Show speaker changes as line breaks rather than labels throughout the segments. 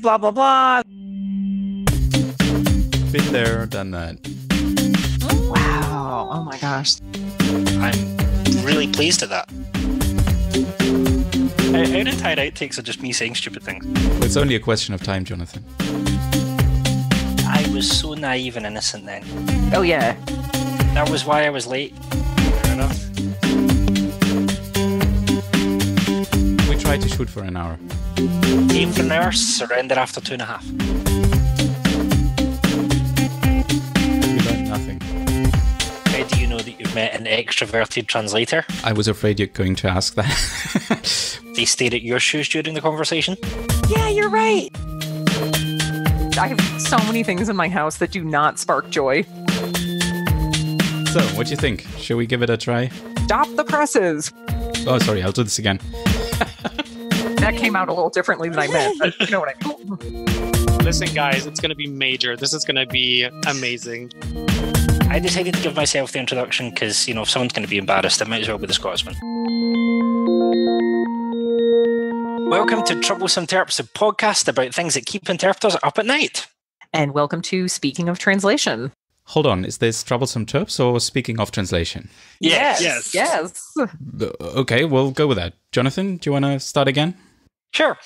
blah, blah, blah.
Been there, done that.
Wow. Oh my gosh.
I'm really pleased at that. Our our entire outtakes are just me saying stupid things.
Well, it's only a question of time, Jonathan.
I was so naive and innocent then.
Oh yeah.
That was why I was late. Fair enough.
We tried to shoot for an hour.
Aim for an hour, surrender after two and a half.
We learned nothing.
How do you know that you've met an extroverted translator?
I was afraid you're going to ask that.
They stayed at your shoes during the conversation?
Yeah, you're right. I have so many things in my house that do not spark joy.
so, what do you think? Should we give it a try?
Stop the presses.
Oh, sorry, I'll do this again.
That came out a little differently than I meant, but you know what I mean.
Listen, guys, it's going to be major. This is going to be amazing.
I decided to give myself the introduction because, you know, if someone's going to be embarrassed, it might as well be the Scotsman. Welcome to Troublesome Terps, a podcast about things that keep interpreters up at night.
And welcome to Speaking of Translation.
Hold on, is this Troublesome Terps or speaking of translation?
Yes.
Yes.
Yes.
Okay, we'll go with that. Jonathan, do you want to start again?
Sure.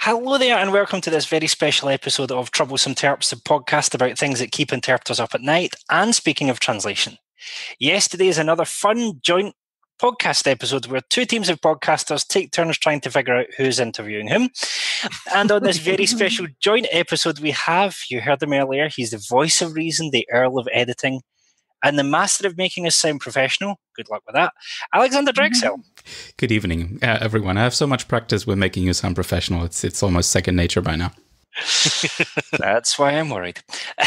Hello there, and welcome to this very special episode of Troublesome Terps, the podcast about things that keep interpreters up at night. And speaking of translation, yesterday is another fun joint podcast episode where two teams of podcasters take turns trying to figure out who's interviewing whom. And on this very special joint episode, we have, you heard him earlier, he's the voice of reason, the Earl of Editing, and the master of making us sound professional. Good luck with that. Alexander Drechsel.
Good evening, uh, everyone. I have so much practice with making you sound professional. It's it's almost second nature by now.
That's why I'm worried.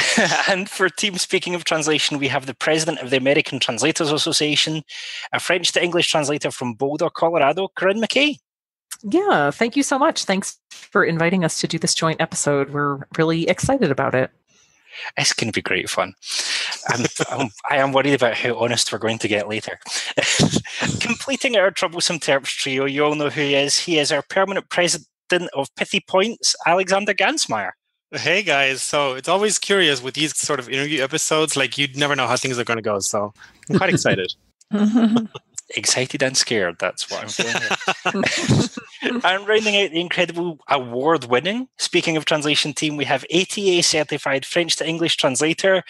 and for Team Speaking of Translation, we have the president of the American Translators Association, a French to English translator from Boulder, Colorado, Corinne McKay.
Yeah. Thank you so much. Thanks for inviting us to do this joint episode. We're really excited about it.
It's going to be great fun. I'm, I'm, I am worried about how honest we're going to get later. Completing our troublesome terps trio, you all know who he is. He is our permanent president of Pithy Points, Alexander Gansmeier.
Hey, guys. So it's always curious with these sort of interview episodes. Like, you'd never know how things are going to go. So I'm quite excited.
Excited and scared, that's what I'm feeling. here. and rounding out the incredible award winning, speaking of translation team, we have ATA certified French to English translator,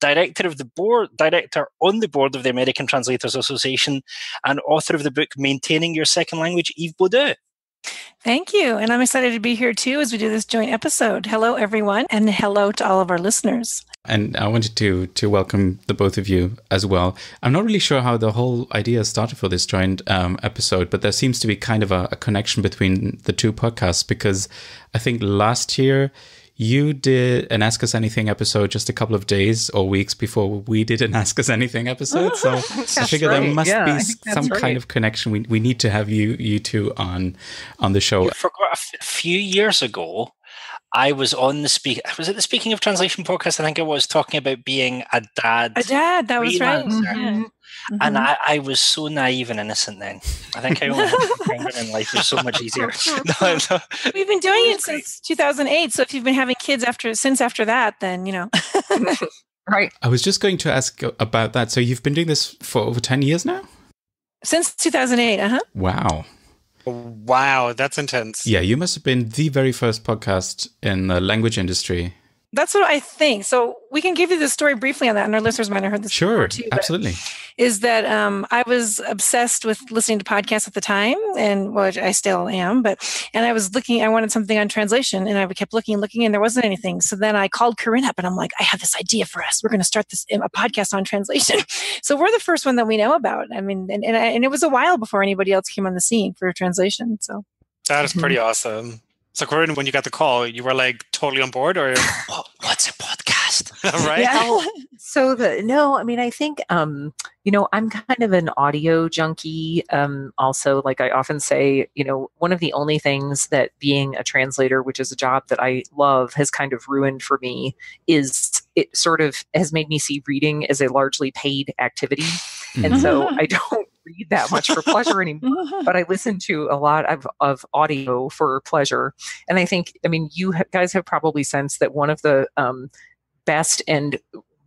director of the board, director on the board of the American Translators Association, and author of the book Maintaining Your Second Language, Eve Bodeux.
Thank you. And I'm excited to be here too as we do this joint episode. Hello, everyone, and hello to all of our listeners.
And I wanted to to welcome the both of you as well. I'm not really sure how the whole idea started for this joint um, episode, but there seems to be kind of a, a connection between the two podcasts because I think last year you did an Ask Us Anything episode just a couple of days or weeks before we did an Ask Us Anything episode. So I
That's
figure there must
Yeah,
be some
right.
kind of connection. We we need to have you you two on on the show.
I forgot a f- a few years ago, I was on the speak. Was it the Speaking of Translation podcast? I think I was talking about being a dad.
A dad, that was right.
Freelancer. Mm-hmm.
Yeah.
And. I, I was so naive and innocent then. I think I only had to find in life was so much easier. No, no.
We've been doing
It
it
was great.
since 2008. So if you've been having kids after since after that, then you know.
Right.
I was just going to ask about that. So you've been doing this for over 10 years now?
since 2008. Uh huh.
Wow.
wow, that's intense.
Yeah, you must have been the very first podcast in the language industry.
That's what I think. So we can give you the story briefly on that, and our listeners might have heard this
Sure,
too.
absolutely.
is that um, I was obsessed with listening to podcasts at the time, and well, I still am. But and I was looking, I wanted something on translation, and I kept looking and looking, and there wasn't anything. So then I called Corinne up, and I'm like, I have this idea for us. We're going to start this a podcast on translation. so we're the first one that we know about. I mean, and and, I, and it was a while before anybody else came on the scene for translation. So
That is pretty awesome. So, Corinne, when you got the call, you were like totally on board, or
what's a podcast?
right?
Yeah. So the no, I mean, I think um, you know, I'm kind of an audio junkie. Um, also, like I often say, you know, one of the only things that being a translator, which is a job that I love, has kind of ruined for me is it sort of has made me see reading as a largely paid activity. And so I don't read that much for pleasure anymore, but I listen to a lot of, of audio for pleasure. And I think, I mean, you guys have probably sensed that one of the um, best and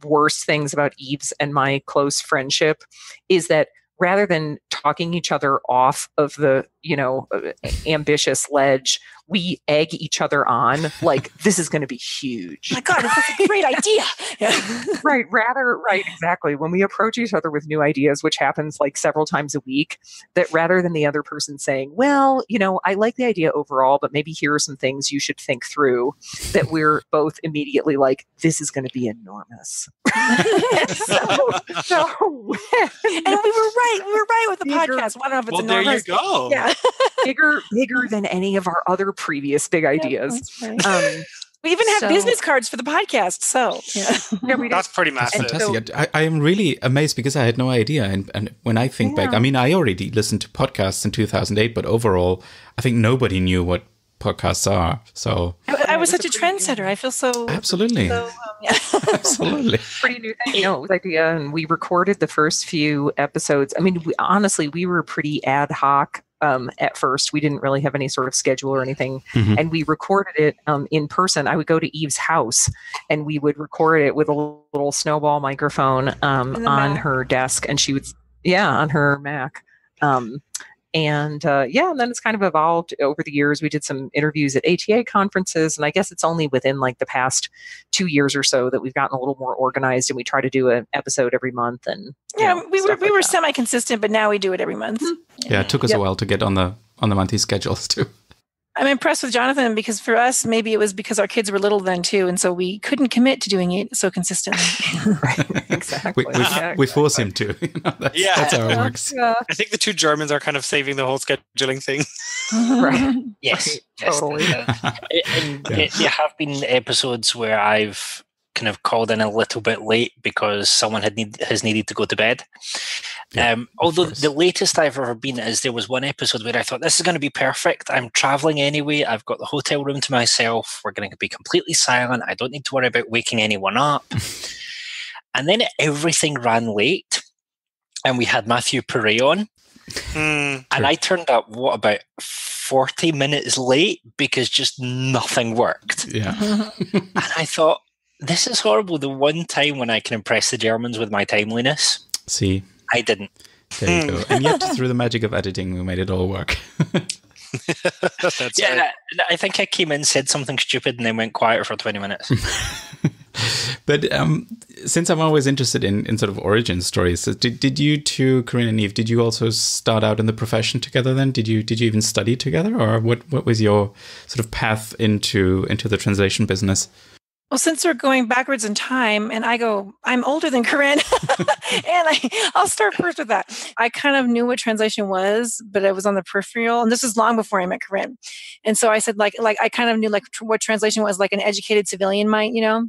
worst things about Eve's and my close friendship is that rather than talking each other off of the you know uh, ambitious ledge we egg each other on like this is going to be huge.
Oh my god this is a great idea.
Right rather right exactly. When we approach each other with new ideas which happens like several times a week that rather than the other person saying well you know i like the idea overall but maybe here are some things you should think through that we're both immediately like this is going to be enormous. So,
so and we were right we were right with the bigger, podcast.
I don't know if it's well, enormous. there you go.
Yeah
bigger bigger than any of our other previous big ideas.
Yeah, right. um, we even have so, business cards for the podcast. So
yeah, yeah that's pretty massive.
That's Fantastic. So, I, I, am really amazed because I had no idea. And, and when I think yeah. back, I mean, I already listened to podcasts in 2008, but overall, I think nobody knew what podcasts are. So
I, I was such a, a trendsetter. I feel so
absolutely,
so, um, yeah.
absolutely
pretty new thing. You know, idea, and we recorded the first few episodes. I mean, we, honestly, we were pretty ad hoc um, at first. We didn't really have any sort of schedule or anything. Mm-hmm. And we recorded it um, in person. I would go to Eve's house and we would record it with a little snowball microphone um, on Mac. her desk. And she would, yeah, on her Mac. And uh, yeah, and then it's kind of evolved over the years. We did some interviews at ATA conferences, and I guess it's only within like the past two years or so that we've gotten a little more organized, and we try to do an episode every month. And
yeah, know, we were we like were semi consistent, but now we do it every month.
Mm-hmm. Yeah, it took us yep. a while to get on the on the monthly schedules too.
I'm impressed with Jonathan because for us, maybe it was because our kids were little then too, and so we couldn't commit to doing it so consistently.
right, exactly.
We, we, yeah, we force him to. You know, that's, yeah, that's how it works.
Yeah. I think the two Germans are kind of saving the whole scheduling thing.
right.
Yes.
Right. Yes, totally.
and yeah. there have been episodes where I've kind of called in a little bit late because someone had need, has needed to go to bed. Yeah, um, although the latest I've ever been is there was one episode where I thought this is going to be perfect. I'm traveling anyway. I've got the hotel room to myself. We're going to be completely silent. I don't need to worry about waking anyone up. and then everything ran late, and we had Matthew Perret on, mm, and I turned up what about 40 minutes late because just nothing worked.
Yeah.
and I thought, this is horrible. The one time when I can impress the Germans with my timeliness.
See,
I didn't.
There you go. And yet, through the magic of editing, we made it all work.
yeah, right. I think I came in, said something stupid, and then went quiet for 20 minutes.
but um, since I'm always interested in, in sort of origin stories, did, did you two, Corinne and Eve, did you also start out in the profession together then? Did you did you even study together? Or what, what was your sort of path into into the translation business?
Well, since we're going backwards in time, and I go, I'm older than Corinne, and I, I'll start first with that. I kind of knew what translation was, but it was on the peripheral, and this is long before I met Corinne. And so I said, like, like I kind of knew like tr- what translation was, like an educated civilian might, you know.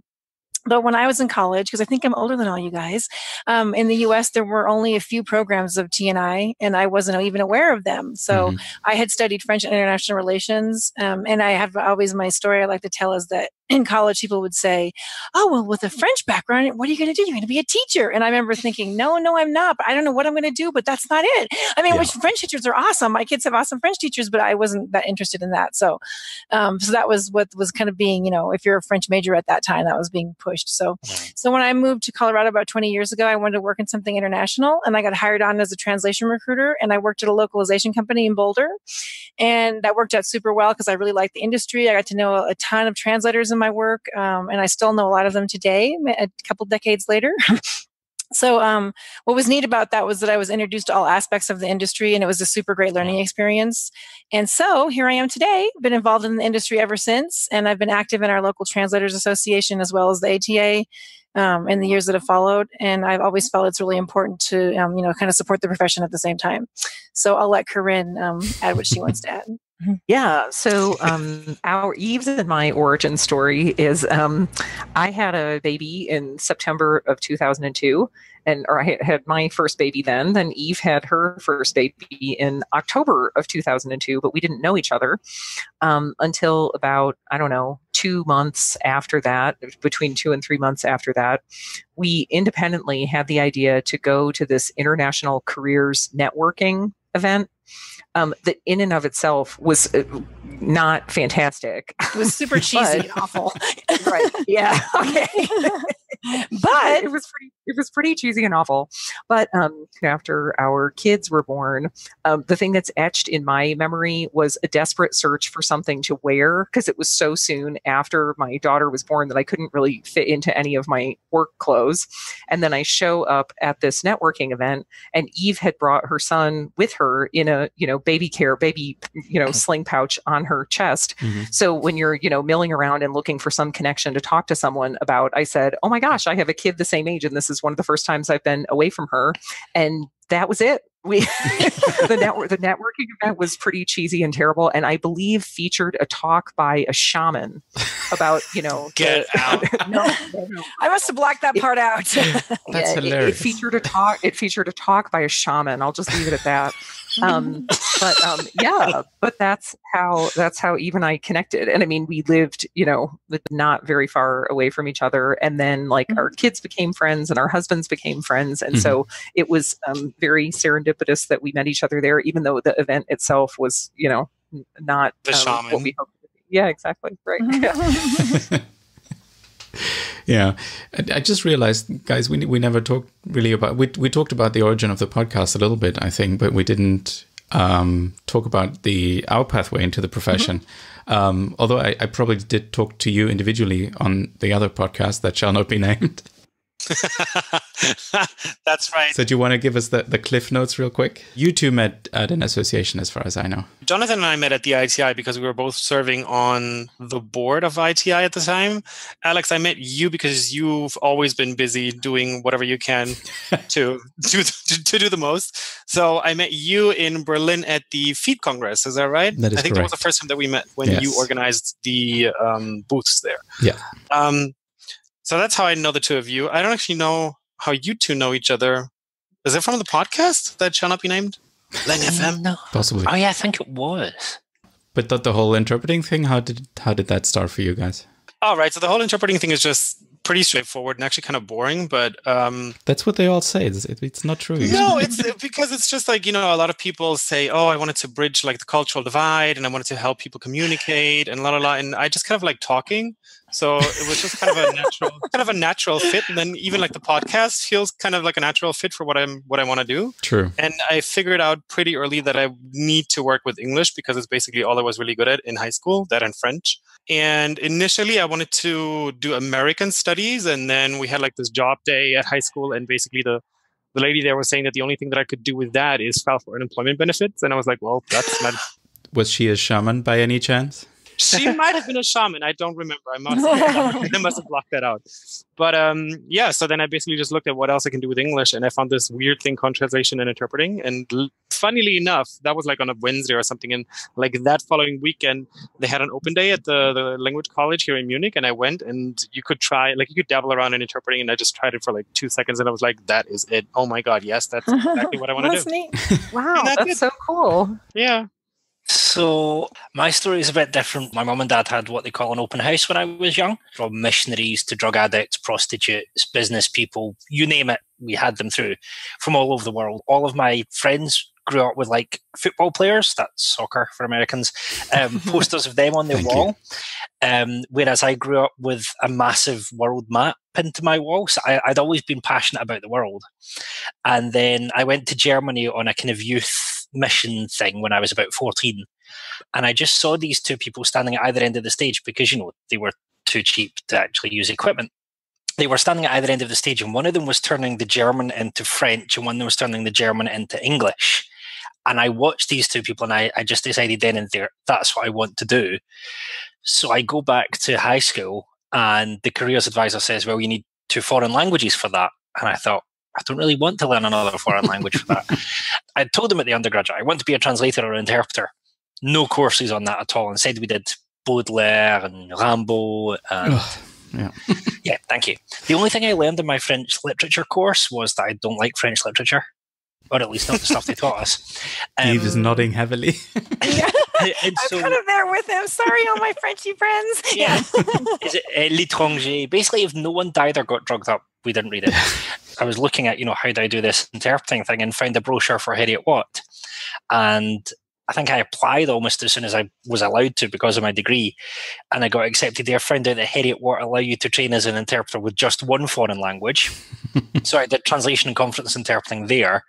But when I was in college, because I think I'm older than all you guys, um, in the U.S. there were only a few programs of TNI, and I wasn't even aware of them. So mm-hmm. I had studied French and international relations, um, and I have always my story I like to tell is that in college, people would say, Oh, well, with a French background, what are you going to do? You're going to be a teacher. And I remember thinking, No, no, I'm not. But I don't know what I'm going to do, but that's not it. I mean, yeah. which French teachers are awesome. My kids have awesome French teachers, but I wasn't that interested in that. So, um, so that was what was kind of being, you know, if you're a French major at that time, that was being pushed. So, so when I moved to Colorado about 20 years ago, I wanted to work in something international and I got hired on as a translation recruiter and I worked at a localization company in Boulder. And that worked out super well because I really liked the industry. I got to know a ton of translators in my work. Um, and I still know a lot of them today, a couple decades later. so um, what was neat about that was that i was introduced to all aspects of the industry and it was a super great learning experience and so here i am today been involved in the industry ever since and i've been active in our local translators association as well as the ata um, in the years that have followed and i've always felt it's really important to um, you know kind of support the profession at the same time so i'll let corinne um, add what she wants to add.
Yeah. So um, our Eve's and my origin story is um, I had a baby in September of 2002, and or I had my first baby then. Then Eve had her first baby in October of 2002, but we didn't know each other um, until about I don't know two months after that, between two and three months after that. We independently had the idea to go to this international careers networking event um, that in and of itself was uh, not fantastic.
It was super cheesy and awful.
right. Yeah. Okay.
But
it was pretty it was pretty cheesy and awful. But um, after our kids were born, um, the thing that's etched in my memory was a desperate search for something to wear because it was so soon after my daughter was born that I couldn't really fit into any of my work clothes. And then I show up at this networking event, and Eve had brought her son with her in a you know baby care baby you know sling pouch on her chest. Mm-hmm. So when you're you know milling around and looking for some connection to talk to someone about, I said, "Oh my gosh, I have a kid the same age, and this is one of the first times I've been away from her. And that was it. We the network the networking event was pretty cheesy and terrible, and I believe featured a talk by a shaman about you know
get the, out.
no, no, no, I must have blocked that part out.
That's yeah, hilarious.
It, it, featured a talk. It featured a talk by a shaman. I'll just leave it at that um, but um, yeah, but that's how that's how Eve and I connected. And I mean, we lived, you know, not very far away from each other, and then like mm-hmm. our kids became friends, and our husbands became friends, and mm-hmm. so it was um, very serendipitous that we met each other there, even though the event itself was, you know, not
the
um, what we hoped. Yeah, exactly. Right. Yeah.
yeah. I, just realized guys we, we never talked really about we, we talked about the origin of the podcast a little bit i think but we didn't um, talk about the our pathway into the profession. Mm-hmm. um, although I, I probably did talk to you individually on the other podcast that shall not be named
That's right.
So, do you want to give us the, the cliff notes real quick? You two met at an association, as far as I know.
Jonathan and I met at the ITI because we were both serving on the board of ITI at the time. Alex, I met you because you've always been busy doing whatever you can to, to, to, to do the most. So, I met you in Berlin at the FIT Congress. Is that right?
That is
I think
correct.
that was the first time that we met when yes. you organized the um, booths there.
Yeah.
Um, so that's how I know the two of you. I don't actually know how you two know each other. Is it from the podcast that shall not be named?
Lang FM? No.
Possibly.
Oh yeah, I think it was.
But the, the whole interpreting thing, how did how did that start for you guys?
All right. So the whole interpreting thing is just pretty straightforward and actually kind of boring, but um,
that's what they all say. It's, it's not true.
No, it's because it's just like you know, a lot of people say, "Oh, I wanted to bridge like the cultural divide, and I wanted to help people communicate, and la la la." And I just kind of like talking, so it was just kind of a natural, kind of a natural fit. And then even like the podcast feels kind of like a natural fit for what I'm, what I want to do.
True.
And I figured out pretty early that I need to work with English because it's basically all I was really good at in high school, that and French. And initially I wanted to do American studies. And then we had like this job day at high school. And basically the, the lady there was saying that the only thing that I could do with that is file for unemployment benefits. And I was like, well, that's not.
was she a shaman by any chance?
She might have been a shaman. I don't remember. I must have, I must have blocked that out. But um, yeah, so then I basically just looked at what else I can do with English, and I found this weird thing called translation and interpreting. And l- funnily enough, that was like on a Wednesday or something. And like that following weekend, they had an open day at the, the language college here in Munich, and I went, and you could try, like, you could dabble around in interpreting, and I just tried it for like two seconds, and I was like, that is it. Oh my god, yes, that's exactly what I want to do.
Neat. Wow, that's, that's so cool.
Yeah.
So my story is a bit different. My mum and dad had what they call an open house when I was young, from missionaries to drug addicts, prostitutes, business people, you name it, we had them through from all over the world. All of my friends grew up with like football players, that's soccer for Americans, um, posters of them on their wall. Um, whereas I grew up with a massive world map pinned to my wall. So I, I'd always been passionate about the world. And then I went to Germany on a kind of youth mission thing when I was about 14. And I just saw these two people standing at either end of the stage because, you know, they were too cheap to actually use equipment. They were standing at either end of the stage, and one of them was turning the German into French, and one of them was turning the German into English. And I watched these two people, and I, I just decided then and there, that's what I want to do. So I go back to high school, and the careers advisor says, Well, you need two foreign languages for that. And I thought, I don't really want to learn another foreign language for that. I told them at the undergraduate, I want to be a translator or interpreter. No courses on that at all. Instead, we did Baudelaire and Rimbaud and
Yeah.
yeah, thank you. The only thing I learned in my French literature course was that I don't like French literature, or at least not the stuff they taught us.
Um, Eve is nodding heavily.
I'm so, kind of there with him. Sorry, all my Frenchy friends.
Yeah. is it uh, L'étranger? Basically, if no one died or got drugged up, we didn't read it. I was looking at, you know, how do I do this interpreting thing and found a brochure for Heriot Watt. And I think I applied almost as soon as I was allowed to because of my degree, and I got accepted there. Found out that Heriot Watt allow you to train as an interpreter with just one foreign language. so I did translation and conference interpreting there.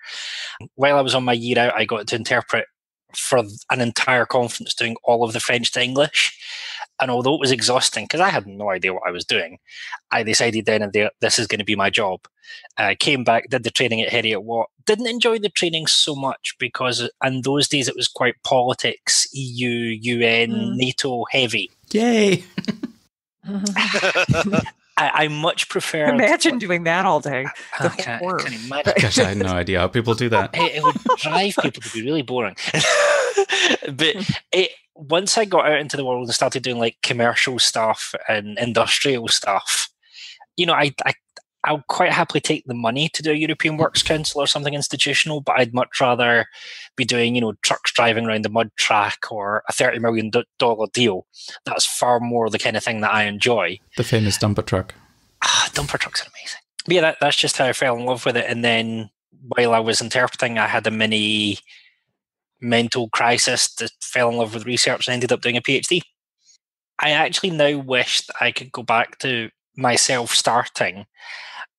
While I was on my year out, I got to interpret for an entire conference doing all of the French to English. And although it was exhausting, because I had no idea what I was doing, I decided then and there this is going to be my job. Uh, came back, did the training at Heriot Watt. Didn't enjoy the training so much because in those days it was quite politics, EU, UN, mm. NATO heavy.
Yay!
I, I, much prefer.
Imagine doing that all day.
I can't, I can't imagine.
Gosh, I had no idea how people do that.
It, it would drive people to be really boring. but it, once I got out into the world and started doing like commercial stuff and industrial stuff, you know, I, I I'll quite happily take the money to do a European Works Council or something institutional, but I'd much rather be doing, you know, trucks driving around the mud track or a $30 million deal. That's far more the kind of thing that I enjoy.
The famous dumper truck.
Ah, dumper trucks are amazing. But yeah, that, that's just how I fell in love with it. And then while I was interpreting, I had a mini mental crisis that fell in love with research and ended up doing a PhD. I actually now wish that I could go back to myself starting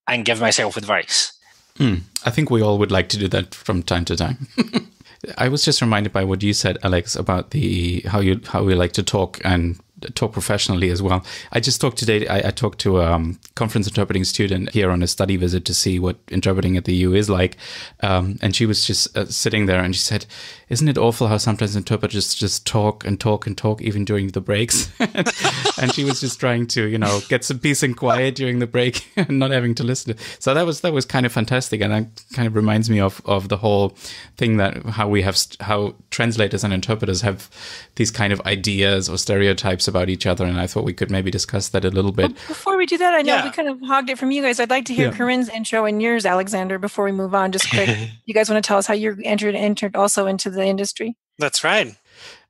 and give myself advice.
Mm, I think we all would like to do that from time to time. I was just reminded by what you said, Alex, about the how you how we like to talk and talk professionally as well. I just talked today. I, I talked to a um, conference interpreting student here on a study visit to see what interpreting at the U is like, um, and she was just uh, sitting there and she said, "Isn't it awful how sometimes interpreters just talk and talk and talk even during the breaks?" and she was just trying to, you know, get some peace and quiet during the break and not having to listen. So that was that was kind of fantastic, and that kind of reminds me of of the whole thing that how we have how translators and interpreters have these kind of ideas or stereotypes about each other, and I thought we could maybe discuss that a little bit. Well,
before we do that, I know yeah. we kind of hogged it from you guys. I'd like to hear yeah. Corinne's intro and yours, Alexander, before we move on. Just quick, you guys want to tell us how you entered entered also into the industry?
That's right.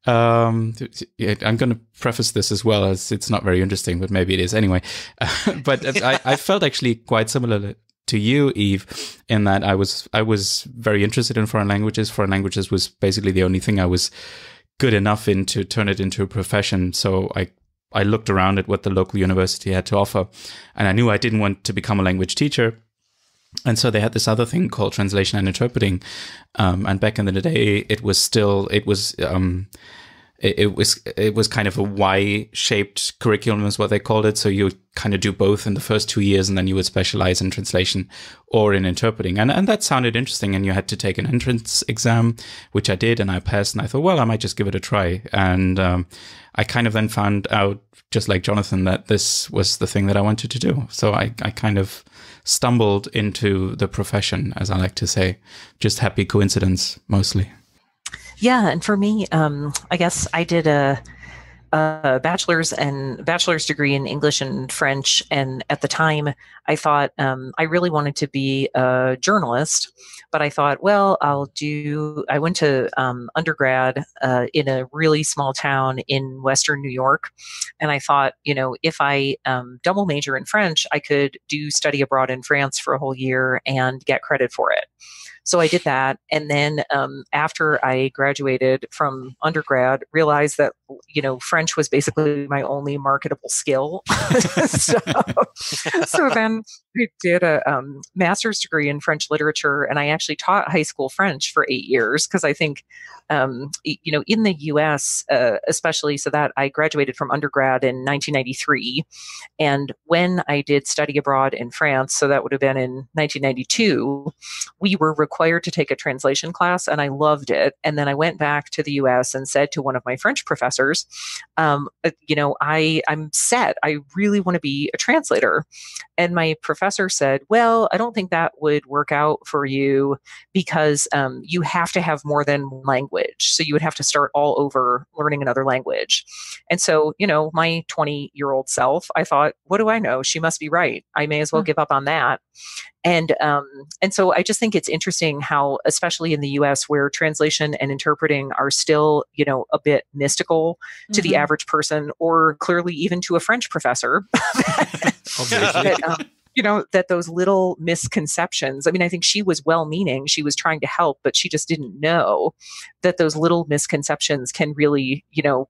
Um, I'm going to preface this as well as it's not very interesting, but maybe it is anyway. but I, I felt actually quite similar to you, Eve, in that I was I was very interested in foreign languages. Foreign languages was basically the only thing I was good enough in to turn it into a profession. So I I looked around at what the local university had to offer, and I knew I didn't want to become a language teacher. And so they had this other thing called translation and interpreting. Um, and back in the day, it was still it was um, it, was it was kind of a Y shaped curriculum is what they called it. So you kind of do both in the first two years, and then you would specialize in translation or in interpreting. And and that sounded interesting. And you had to take an entrance exam, which I did, and I passed. And I thought, well, I might just give it a try. And um, I kind of then found out, just like Jonathan, that this was the thing that I wanted to do. So I I kind of stumbled into the profession, as I like to say. Just happy coincidence, mostly.
Yeah, and for me, um, I guess I did a, a bachelor's and bachelor's degree in English and French, and at the time, I thought um, I really wanted to be a journalist. But I thought, well, I'll do. I went to um, undergrad uh, in a really small town in Western New York, and I thought, you know, if I um, double major in French, I could do study abroad in France for a whole year and get credit for it. So I did that. And then um, after I graduated from undergrad, realized that, you know, French was basically my only marketable skill. so, so, then I did a um, master's degree in French literature, and I actually taught high school French for eight years because I think um, you know, in the US, uh, especially, so that I graduated from undergrad in 1993. And when I did study abroad in France, so that would have been in 1992, we were required to take a translation class, and I loved it. And then I went back to the US and said to one of my French professors, professors. Um, uh, you know, I I'm set. I really want to be a translator. And my professor said, "Well, I don't think that would work out for you because um, you have to have more than language. So you would have to start all over learning another language." And so, you know, my 20 year old self, I thought, "What do I know? She must be right. I may as well mm-hmm. give up on that." And um, and so I just think it's interesting how, especially in the U.S., where translation and interpreting are still, you know, a bit mystical to mm-hmm. the average person, or clearly even to a French professor. that, um, you know that those little misconceptions i mean i think she was well meaning she was trying to help but she just didn't know that those little misconceptions can really you know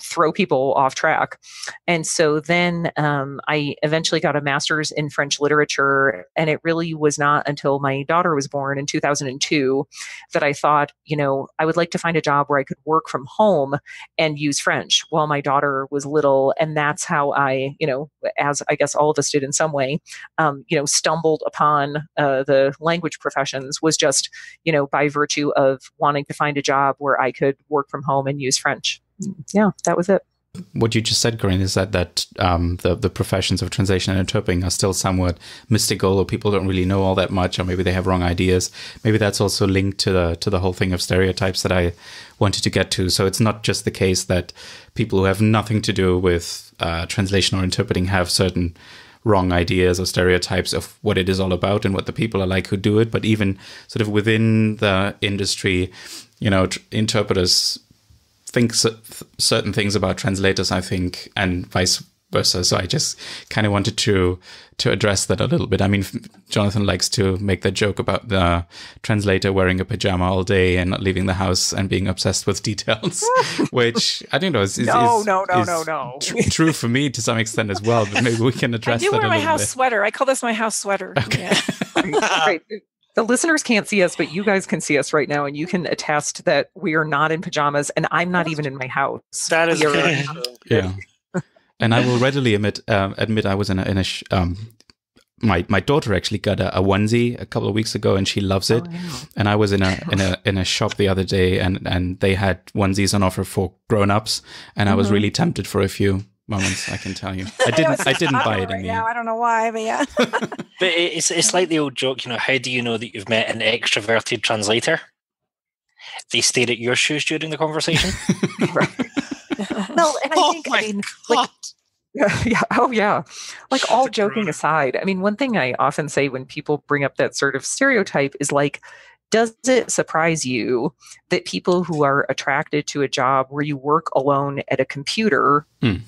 throw people off track. And so then um, I eventually got a master's in French literature. And it really was not until my daughter was born in 2002 that I thought, you know, I would like to find a job where I could work from home and use French while my daughter was little. And that's how I, you know, as I guess all of us did in some way, um, you know, stumbled upon uh, the language professions was just, you know, by virtue of wanting to find a job where I could work from home and use French yeah, that was it.
What you just said, Corinne, is that that um, the the professions of translation and interpreting are still somewhat mystical, or people don't really know all that much, or maybe they have wrong ideas. Maybe that's also linked to the to the whole thing of stereotypes that I wanted to get to. So it's not just the case that people who have nothing to do with uh, translation or interpreting have certain wrong ideas or stereotypes of what it is all about and what the people are like who do it, but even sort of within the industry, you know, interpreters think certain things about translators, I think, and vice versa. So I just kind of wanted to to address that a little bit. I mean, Jonathan likes to make the joke about the translator wearing a pajama all day and not leaving the house and being obsessed with details, which I don't know is, is
no,
is,
no, no, no, no,
tr- true for me to some extent as well. But maybe we can address. I
do
that
wear
my
house
bit.
sweater. I call this my house sweater.
Okay. Yeah.
right the listeners can't see us, but you guys can see us right now, and you can attest that we are not in pajamas, and I'm not even in my house.
That is
yeah. and I will readily admit, uh, admit I was in a, in a sh- um, my my daughter actually got a, a, onesie a couple of weeks ago, and she loves it. Oh, yeah. And I was in a in a in a shop the other day, and and they had onesies on offer for grown ups, and mm-hmm. I was mm-hmm. really tempted for a few moments. I can tell you, I didn't. I, didn't buy it right in
now. I don't know why, but yeah.
but it's it's like the old joke, you know. How do you know that you've met an extroverted translator? They stayed at your shoes during the conversation.
no, and I oh think I mean, like, yeah, yeah, oh yeah. Like all joking aside, I mean, one thing I often say when people bring up that sort of stereotype is like, does it surprise you that people who are attracted to a job where you work alone at a computer mm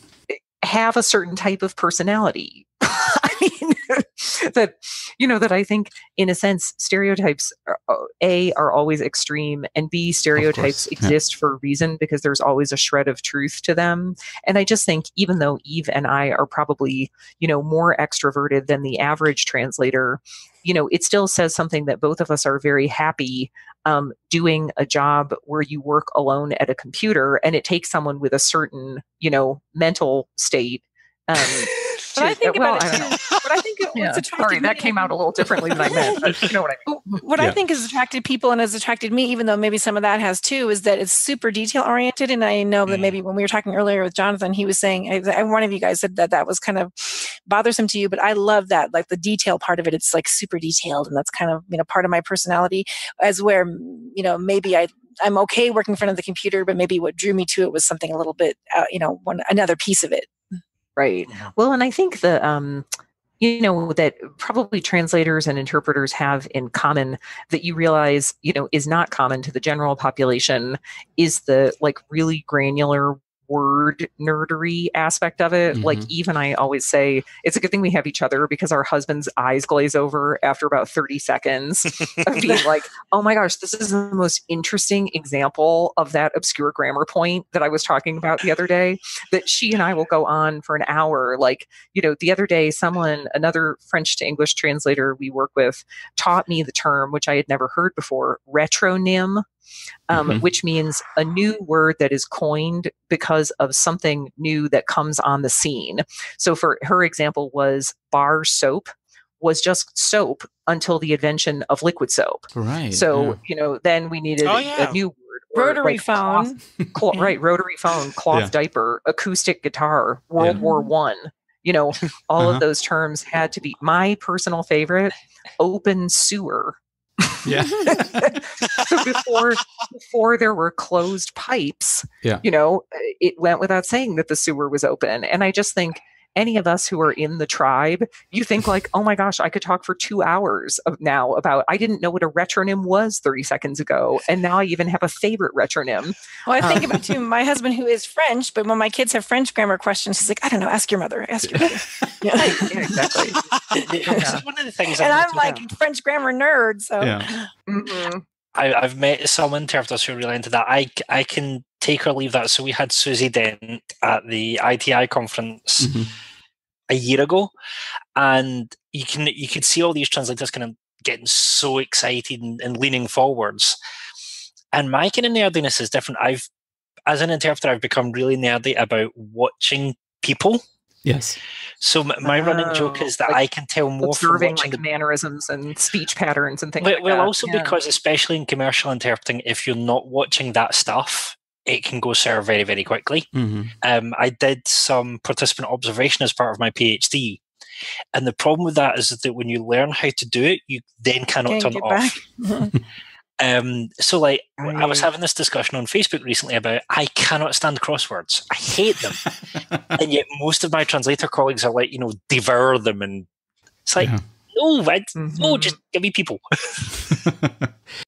have a certain type of personality. I mean, that, you know, that I think in a sense, stereotypes, are, uh, A, are always extreme, and B, stereotypes exist yeah. for a reason because there's always a shred of truth to them. And I just think even though Eve and I are probably, you know, more extroverted than the average translator, you know, it still says something that both of us are very happy um, doing a job where you work alone at a computer and it takes someone with a certain, you know, mental state um,
but I think well, about it too. But I think
yeah, sorry, that came out a little differently than I meant. But you know what I
mean. What yeah. I think has attracted people and has attracted me, even though maybe some of that has too, is that it's super detail oriented. And I know that mm. maybe when we were talking earlier with Jonathan, he was saying, one of you guys said that that was kind of bothersome to you, but I love that, like the detail part of it. It's like super detailed, and that's kind of you know part of my personality. As where you know maybe I I'm okay working in front of the computer, but maybe what drew me to it was something a little bit, uh, you know, one another piece of it.
Right. Well, and I think the um, you know that probably translators and interpreters have in common that you realize you know is not common to the general population is the like really granular word nerdery aspect of it. Mm-hmm. Like Eve and I always say, it's a good thing we have each other because our husband's eyes glaze over after about 30 seconds of being like, oh my gosh, this is the most interesting example of that obscure grammar point that I was talking about the other day. That she and I will go on for an hour. Like, you know, the other day, someone, another French to English translator we work with, taught me the term, which I had never heard before, retronym um, mm-hmm. which means a new word that is coined because of something new that comes on the scene. So, for her example, was bar soap was just soap until the invention of liquid soap.
Right.
So, yeah. you know, then we needed oh, yeah. a new word
rotary
like,
phone.
cloth- cloth- right? Rotary phone, cloth
Yeah.
diaper, acoustic guitar, World
Yeah.
War One. You know, all
Uh-huh.
of those terms had to be my personal favorite. Open sewer.
Yeah.
so before before there were closed pipes
Yeah.
you know it went without saying that the sewer was open and i just think any of us who are in the tribe you think like oh my gosh i could talk for two hours of now about i didn't know what a retronym was 30 seconds ago and now i even have a favorite retronym
Well, I think
Um,
about too my husband who is French, but when my kids have French grammar questions, he's like, I don't know, ask your mother, ask your mother. Yeah.
yeah, exactly
This is one of the things
and
I've
I'm
noticed-
like French grammar nerd, so
yeah.
Mhm.
I, I've met some interpreters who are really into that. I, I can take or leave that. So we had Susie Dent at the ITI conference
Mhm.
a year ago, and you can you could see all these translators kind of getting so excited and, and leaning forwards. And my kind of nerdiness is different. I've as an interpreter, I've become really nerdy about watching people.
Yes.
So m- my running joke
Oh,
is that
like
I can tell more from
observing
watching
like
the
mannerisms and speech patterns and things
Well,
like
well
that.
also
Yeah.
because, especially in commercial interpreting, if you're not watching that stuff, it can go sour very, very quickly.
hmm
Um, I did some participant observation as part of my PhD. And the problem with that is that when you learn how to do it, you then cannot
Can't
turn
get
it off. Um, so, like, I was having this discussion on Facebook recently about I cannot stand crosswords. I hate them. and yet, most of my translator colleagues are like, you know, devour them. And it's like,
Yeah.
No, I, no,
Mhm.
just give me people.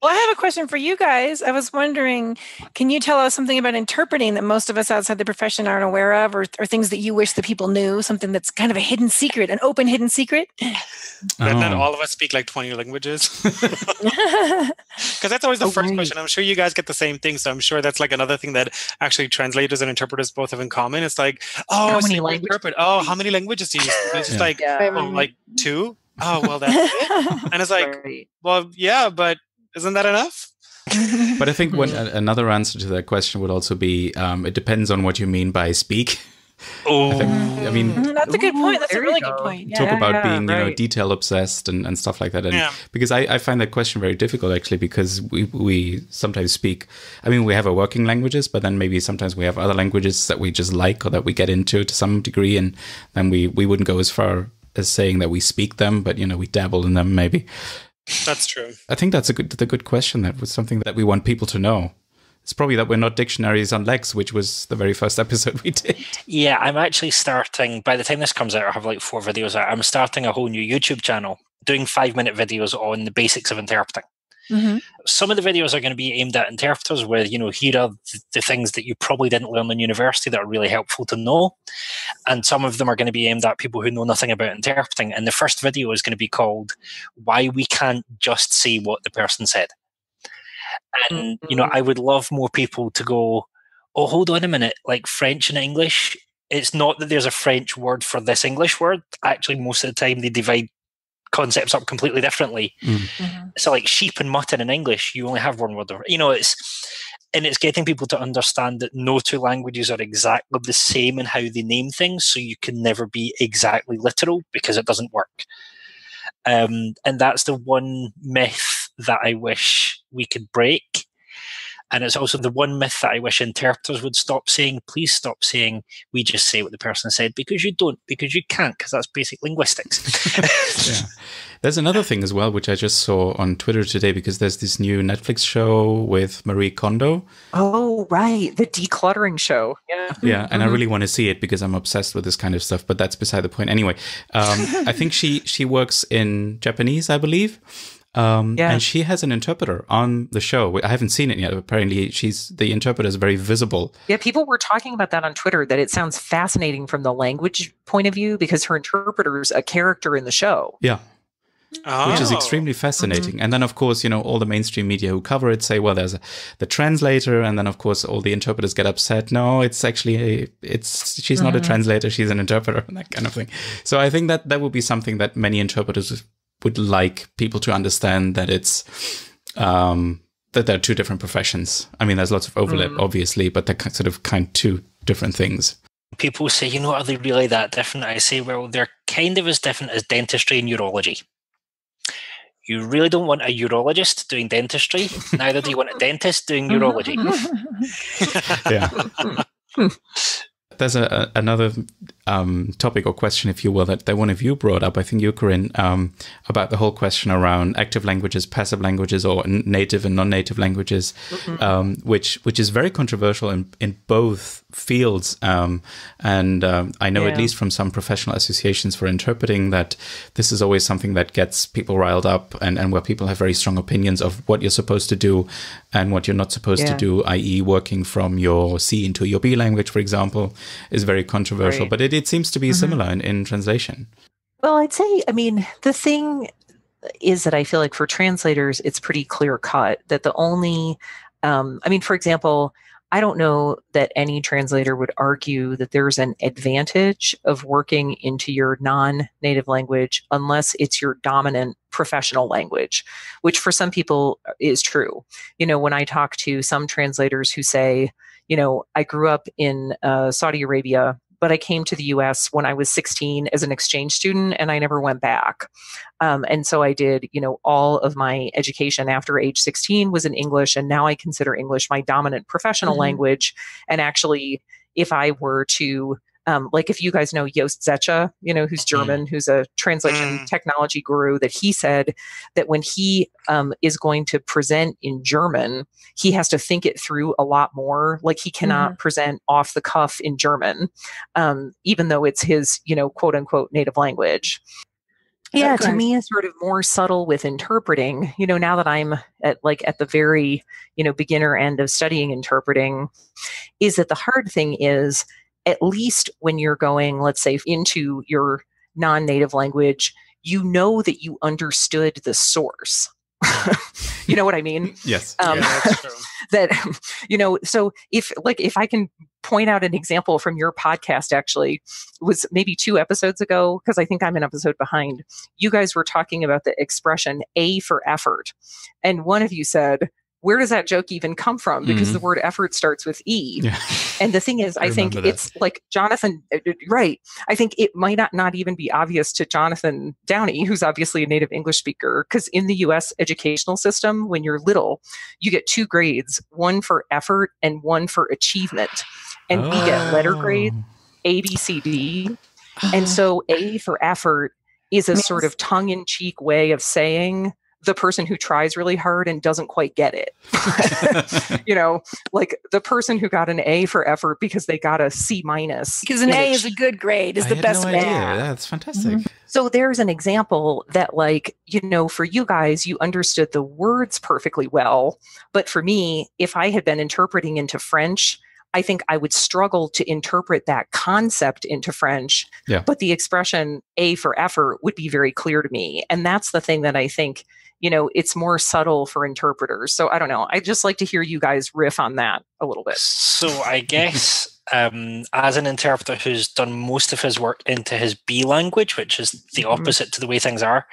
Well, I have a question for you guys. I was wondering, can you tell us something about interpreting that most of us outside the profession aren't aware of, or, or things that you wish the people knew? Something that's kind of a hidden secret, an open hidden secret?
That not
Oh.
all of us speak like 20 languages. Because that's always the
Oh,
first
right.
question. I'm sure you guys get the same thing. So I'm sure that's like another thing that actually translators and interpreters both have in common. It's like, oh,
How
so
many
you
languages
interpret. Oh, how many languages do you speak? It's just
Yeah.
like,
Yeah.
oh, like two? Oh, well, that's it. And it's like,
Right.
well, yeah, but isn't that enough?
But I think one, a- another answer to that question would also be um, it depends on what you mean by speak.
Oh,
I mean,
Mhm, that's a good point. That's a
there you
really good
go.
point.
talk about
yeah,
being you know detail obsessed and, and stuff like that and
Yeah.
because I, I find that question very difficult actually because we we sometimes speak i mean we have our working languages but then maybe sometimes we have other languages that we just like or that we get into to some degree and then we we wouldn't go as far as saying that we speak them but you know we dabble in them maybe
That's true.
i think that's a good the good question that was something that we want people to know it's probably that we're not dictionaries on legs which was the very first episode we did
Yeah, I'm actually starting. By the time this comes out, I have like four videos out. I'm starting a whole new YouTube channel doing five minute videos on the basics of interpreting.
Mhm.
Some of the videos are going to be aimed at interpreters, where you know here are the things that you probably didn't learn in university that are really helpful to know, and some of them are going to be aimed at people who know nothing about interpreting. And the first video is going to be called "Why We Can't Just Say What the Person Said." And you know, I would love more people to go, "Oh, hold on a minute! Like French and English, it's not that there's a French word for this English word. Actually, most of the time they divide concepts up completely differently.
Mhm.
So, like sheep and mutton in English, you only have one word. Of, you know, it's and it's getting people to understand that no two languages are exactly the same in how they name things. So you can never be exactly literal because it doesn't work. Um, and that's the one myth that I wish we could break. And it's also the one myth that I wish interpreters would stop saying. Please stop saying we just say what the person said because you don't, because you can't, because that's basic linguistics.
yeah. There's another thing as well, which I just saw on Twitter today, because there's this new Netflix show with Marie Kondo.
Oh, right. The decluttering show. Yeah.
Yeah, and I
Mhm.
really want to see it because I'm obsessed with this kind of stuff. But that's beside the point. Anyway, um, I think she she works in Japanese, I believe. Um,
Yeah.
And she has an interpreter on the show. I haven't seen it yet. Apparently, she's the interpreter is very visible.
Yeah, people were talking about that on Twitter that it sounds fascinating from the language point of view because her interpreter is a character in the show.
Yeah, which is
Oh.
extremely fascinating. And then, of course, you know, all the mainstream media who cover it say, well, there's a, the translator, and then, of course, all the interpreters get upset. No, it's actually a, it's she's not a translator, she's an interpreter, and that kind of thing. So I think that that would be something that many interpreters would like people to understand that it's um, that there are two different professions. I mean, there's lots of overlap,
Mm.
obviously, but they're ki- sort of kind two different things.
people say, you know, are they really that different? I say, well, they're kind of as different as dentistry and urology. you really don't want a urologist doing dentistry. Neither do you want a dentist doing urology.
yeah. There's a, a another um, topic or question, if you will, that, that one of you brought up. I think you, Corinne, um, about the whole question around active languages, passive languages, or native and non-native languages, mm-hmm. um, which which is very controversial in in both fields. Um, and um, I know, yeah. at least from some professional associations for interpreting, that this is always something that gets people riled up and, and where people have very strong opinions of what you're supposed to do and what you're not supposed yeah. to do, i.e., working from your C into your B language, for example, is very controversial. Right. But it, it seems to be mm-hmm. similar in, in translation.
Well, I'd say, I mean, the thing is that I feel like for translators, it's pretty clear cut that the only, um, I mean, for example, I don't know that any translator would argue that there's an advantage of working into your non native language unless it's your dominant professional language, which for some people is true. You know, when I talk to some translators who say, you know, I grew up in uh, Saudi Arabia but I came to the US when I was 16 as an exchange student and I never went back. Um, and so I did, you know, all of my education after age 16 was in English. And now I consider English my dominant professional mm-hmm. language. And actually, if I were to um, like if you guys know Jost Zetzsche, you know, who's mm-hmm. German, who's a translation mm. technology guru, that he said that when he um, is going to present in German, he has to think it through a lot more. Like he cannot mm. present off the cuff in German, um, even though it's his, you know, quote unquote native language. Yeah, okay. to me, it's sort of more subtle with interpreting. You know, now that I'm at like at the very, you know, beginner end of studying interpreting, is that the hard thing is at least when you're going, let's say, into your non native language, you know that you understood the source. you know what I mean?
Yes.
Um, yeah, that, you know, so if, like, if I can point out an example from your podcast, actually, was maybe two episodes ago, because I think I'm an episode behind. You guys were talking about the expression A for effort. And one of you said, where does that joke even come from? Because mm-hmm. the word effort starts with E. Yeah. And the thing is, I, I think that. it's like Jonathan, uh, right. I think it might not, not even be obvious to Jonathan Downey, who's obviously a native English speaker, because in the US educational system, when you're little, you get two grades, one for effort and one for achievement. And oh. we get letter grade, oh. A, B, C, D. And so A for effort is a sort of tongue in cheek way of saying the person who tries really hard and doesn't quite get it. you know, like the person who got an A for effort because they got a C minus.
Because an A is a good grade, is I the best no
grade. Yeah, that's fantastic. Mm-hmm.
So there's an example that, like, you know, for you guys, you understood the words perfectly well. But for me, if I had been interpreting into French, I think I would struggle to interpret that concept into French. Yeah. But the expression A for effort would be very clear to me. And that's the thing that I think you know, it's more subtle for interpreters. So I don't know. I'd just like to hear you guys riff on that a little bit.
So I guess um, as an interpreter who's done most of his work into his B language, which is the mm-hmm. opposite mm-hmm. to the way things are,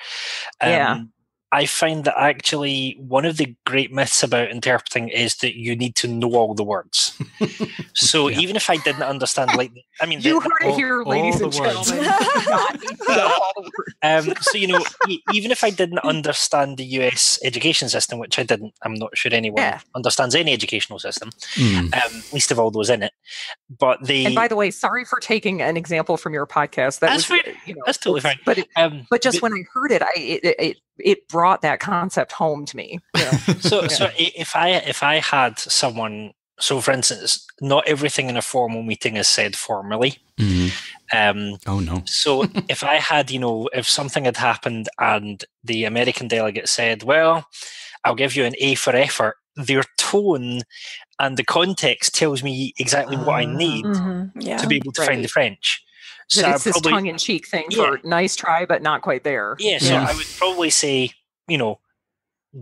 um, yeah. I find that actually one of the great myths about interpreting is that you need to know all the words. so yeah. even if I didn't understand, like, I mean,
you the, heard all, it here, ladies and gentlemen.
um, so you know, even if I didn't understand the US education system, which I didn't, I'm not sure anyone yeah. understands any educational system, mm. um, least of all those in it. But the
and by the way, sorry for taking an example from your podcast.
That that's was, you know, that's totally fine.
But it, um, but just but, when I heard it, I it, it it brought that concept home to me. You know?
so, yeah. so if I if I had someone, so for instance, not everything in a formal meeting is said formally.
Mm-hmm. Um, oh no!
so if I had, you know, if something had happened and the American delegate said, "Well, I'll give you an A for effort," their tone and the context tells me exactly what I need mm-hmm. yeah. to be able to right. find the French.
So it's this tongue in cheek thing yeah. for nice try, but not quite there.
Yeah, so yeah. I would probably say, you know,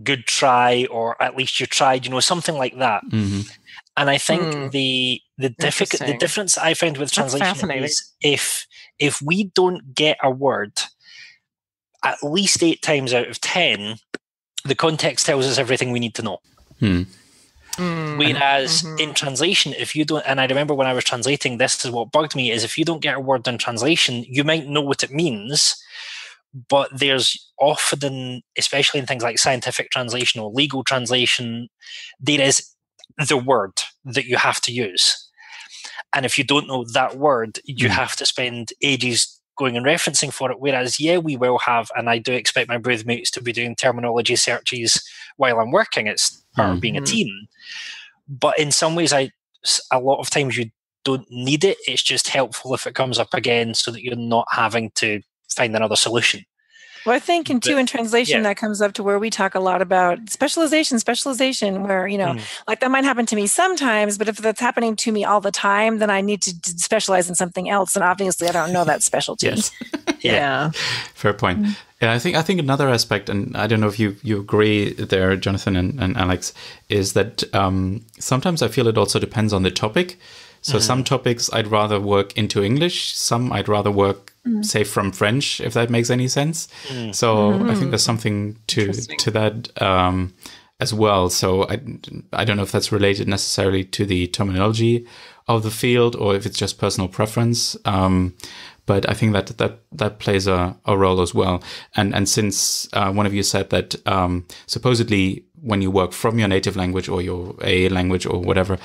good try, or at least you tried, you know, something like that.
Mm-hmm.
And I think mm. the the difficult the difference I find with translation is if if we don't get a word at least eight times out of ten, the context tells us everything we need to know.
Hmm.
Mm, Whereas mm-hmm. in translation, if you don't, and I remember when I was translating, this is what bugged me: is if you don't get a word in translation, you might know what it means, but there's often, especially in things like scientific translation or legal translation, there is the word that you have to use. And if you don't know that word, you mm. have to spend ages going and referencing for it. Whereas, yeah, we will have, and I do expect my mates to be doing terminology searches while I'm working. It's mm. of being a mm-hmm. team. But in some ways, I a lot of times you don't need it. It's just helpful if it comes up again, so that you're not having to find another solution.
Well, I think in two in translation yeah. that comes up to where we talk a lot about specialization, specialization, where, you know, mm. like that might happen to me sometimes, but if that's happening to me all the time, then I need to specialize in something else. And obviously I don't know that specialty.
yes.
yeah. yeah.
Fair point. Mm. Yeah, I think I think another aspect, and I don't know if you, you agree there, Jonathan and, and Alex, is that um, sometimes I feel it also depends on the topic. So mm. some topics I'd rather work into English, some I'd rather work mm. say from French, if that makes any sense. Mm. So mm-hmm. I think there's something to to that um, as well. So I I don't know if that's related necessarily to the terminology of the field or if it's just personal preference. Um, but I think that that that plays a, a role as well. And and since uh, one of you said that um, supposedly when you work from your native language or your A language or whatever,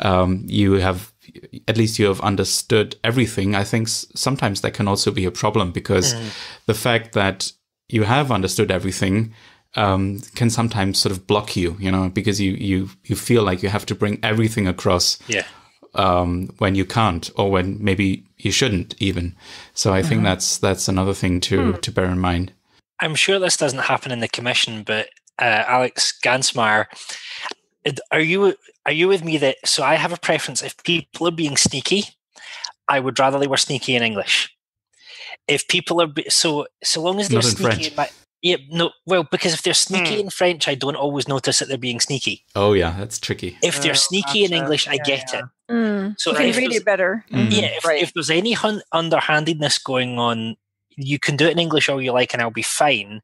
um, you have at least you have understood everything, I think sometimes that can also be a problem because mm. the fact that you have understood everything um, can sometimes sort of block you, you know, because you you you feel like you have to bring everything across.
Yeah.
Um, when you can't, or when maybe you shouldn't even. So I mm-hmm. think that's that's another thing to mm. to bear in mind.
I'm sure this doesn't happen in the commission, but uh, Alex Gansmeier, are you are you with me that so I have a preference if people are being sneaky, I would rather they were sneaky in English. If people are so so long as they're Not sneaky in, in my yeah no well because if they're sneaky mm. in French, I don't always notice that they're being sneaky.
Oh yeah, that's tricky.
If they're oh, sneaky in English, I get yeah. it.
Mm. So you can read it better.
Mm-hmm. Yeah, if, right. if there's any hun- underhandedness going on you can do it in English all you like and I'll be fine.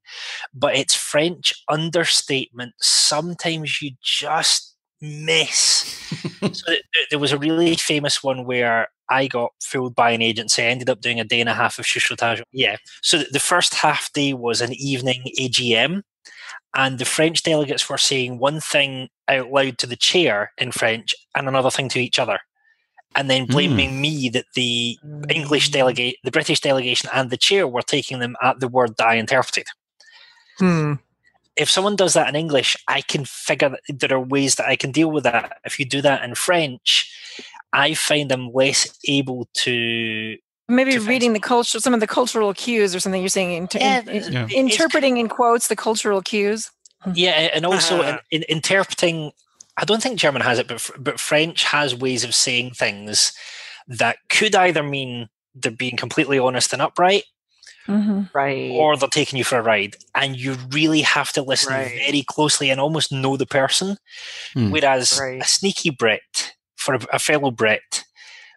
But it's French understatement. Sometimes you just miss. so there was a really famous one where I got fooled by an agency. I ended up doing a day and a half of chuchotage. Yeah. So the first half day was an evening AGM. And the French delegates were saying one thing out loud to the chair in French and another thing to each other and then blaming mm. me that the English delegate, the British delegation, and the chair were taking them at the word that I interpreted.
Hmm.
If someone does that in English, I can figure that there are ways that I can deal with that. If you do that in French, I find I'm less able to.
Maybe to reading the culture, some of the cultural cues, or something you're saying, inter- yeah, in, yeah. interpreting in quotes the cultural cues.
Yeah, and also uh-huh. in, in interpreting I don't think German has it, but but French has ways of saying things that could either mean they're being completely honest and upright,
mm-hmm. right,
or they're taking you for a ride, and you really have to listen right. very closely and almost know the person. Mm. Whereas right. a sneaky Brit for a, a fellow Brit,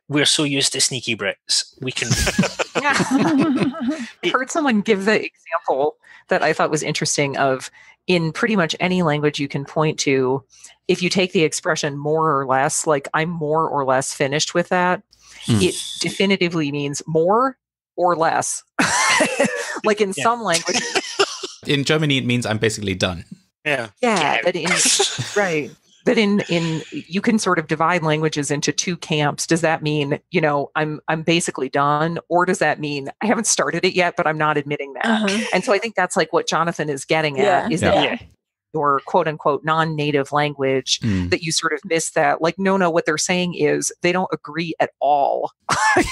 we're so used to sneaky Brits, we can.
I heard someone give the example that I thought was interesting of in pretty much any language you can point to, if you take the expression more or less, like I'm more or less finished with that, mm. it definitively means more or less. like in some languages.
In Germany, it means I'm basically done.
Yeah.
Yeah. But in, right. But in in you can sort of divide languages into two camps. Does that mean you know I'm I'm basically done, or does that mean I haven't started it yet, but I'm not admitting that? Uh-huh. And so I think that's like what Jonathan is getting yeah. at is yeah. that yeah your quote unquote non-native language mm. that you sort of miss that like no no what they're saying is they don't agree at all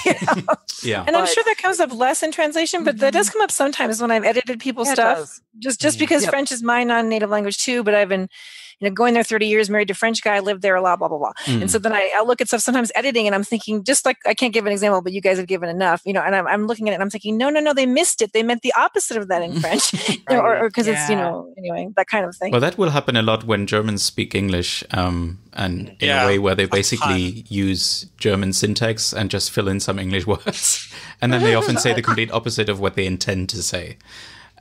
yeah
and but, i'm sure that comes up less in translation but mm-hmm. that does mm-hmm. come up sometimes when i've edited people's yeah, stuff just just mm. because yep. french is my non-native language too but i've been you know, going there 30 years, married to a French guy, lived there a lot, blah, blah, blah. Mm. And so then I, I look at stuff sometimes editing and I'm thinking, just like I can't give an example, but you guys have given enough, you know, and I'm, I'm looking at it and I'm thinking, no, no, no, they missed it. They meant the opposite of that in French, right. you know, or because yeah. it's, you know, anyway, that kind of thing.
Well, that will happen a lot when Germans speak English um, and in yeah. a way where they basically use German syntax and just fill in some English words. and then they often say the complete opposite of what they intend to say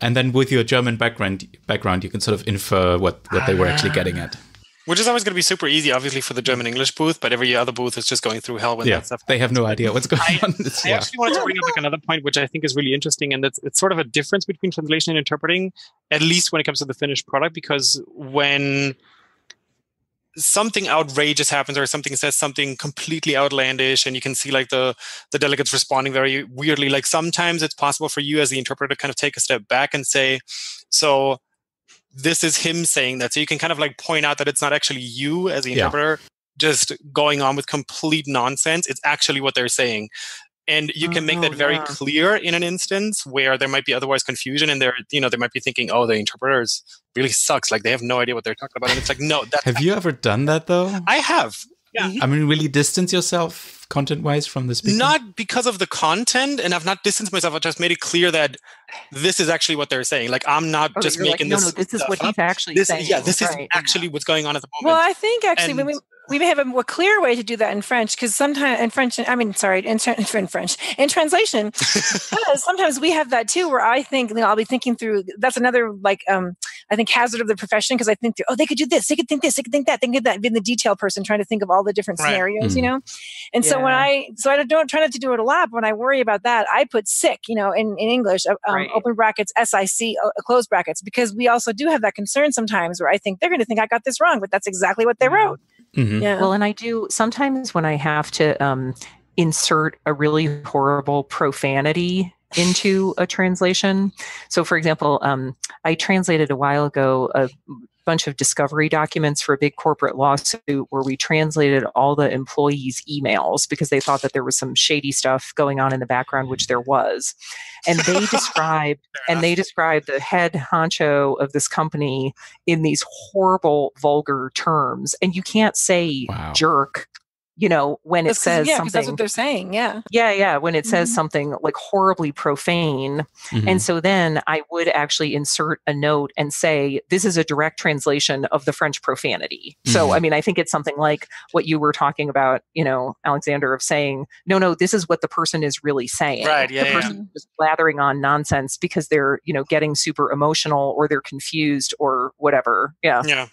and then with your German background background, you can sort of infer what what they were actually ah. getting at.
Which is always going to be super easy, obviously, for the German English booth, but every other booth is just going through hell with
yeah,
that stuff.
They have no idea what's going
I,
on.
I yeah. actually wanted to bring up like another point, which I think is really interesting, and it's it's sort of a difference between translation and interpreting, at least when it comes to the finished product, because when something outrageous happens or something says something completely outlandish and you can see like the the delegates responding very weirdly like sometimes it's possible for you as the interpreter to kind of take a step back and say so this is him saying that. So you can kind of like point out that it's not actually you as the interpreter yeah. just going on with complete nonsense. It's actually what they're saying. And you can make that oh, very yeah. clear in an instance where there might be otherwise confusion and they're, you know, they might be thinking, oh, the interpreters really sucks. Like they have no idea what they're talking about. And it's like, no,
that's Have you ever done that though?
I have. Yeah.
I mean, really distance yourself content wise from the speaker?
Not because of the content, and I've not distanced myself. I've just made it clear that this is actually what they're saying. Like I'm not oh, just making like,
this. No, no, this is what he's actually
this,
saying.
Yeah, this right. is actually what's going on at the moment.
Well, I think actually and, when we we may have a more clear way to do that in French because sometimes in French, I mean, sorry, in, in French, in translation, sometimes we have that too, where I think, you know, I'll be thinking through, that's another like, um, I think hazard of the profession because I think through, oh, they could do this, they could think this, they could think that, they could that, being the detail person trying to think of all the different right. scenarios, mm. you know? And yeah. so when I, so I don't try not to do it a lot, but when I worry about that, I put sic, you know, in, in English, uh, um, right. open brackets, SIC, uh, close brackets, because we also do have that concern sometimes where I think they're going to think I got this wrong, but that's exactly what they mm-hmm. wrote.
Mm-hmm. Yeah. Well, and I do sometimes when I have to um, insert a really horrible profanity into a translation. So, for example, um, I translated a while ago a bunch of discovery documents for a big corporate lawsuit where we translated all the employees' emails because they thought that there was some shady stuff going on in the background, which there was. And they described and they described the head honcho of this company in these horrible, vulgar terms. And you can't say wow. jerk you know, when it says
yeah,
something.
that's what they're saying. Yeah.
Yeah. Yeah. When it says mm-hmm. something like horribly profane. Mm-hmm. And so then I would actually insert a note and say, this is a direct translation of the French profanity. Mm-hmm. So, I mean, I think it's something like what you were talking about, you know, Alexander, of saying, no, no, this is what the person is really saying.
Right. Yeah.
The person
yeah.
is blathering on nonsense because they're, you know, getting super emotional or they're confused or whatever. Yeah.
Yeah.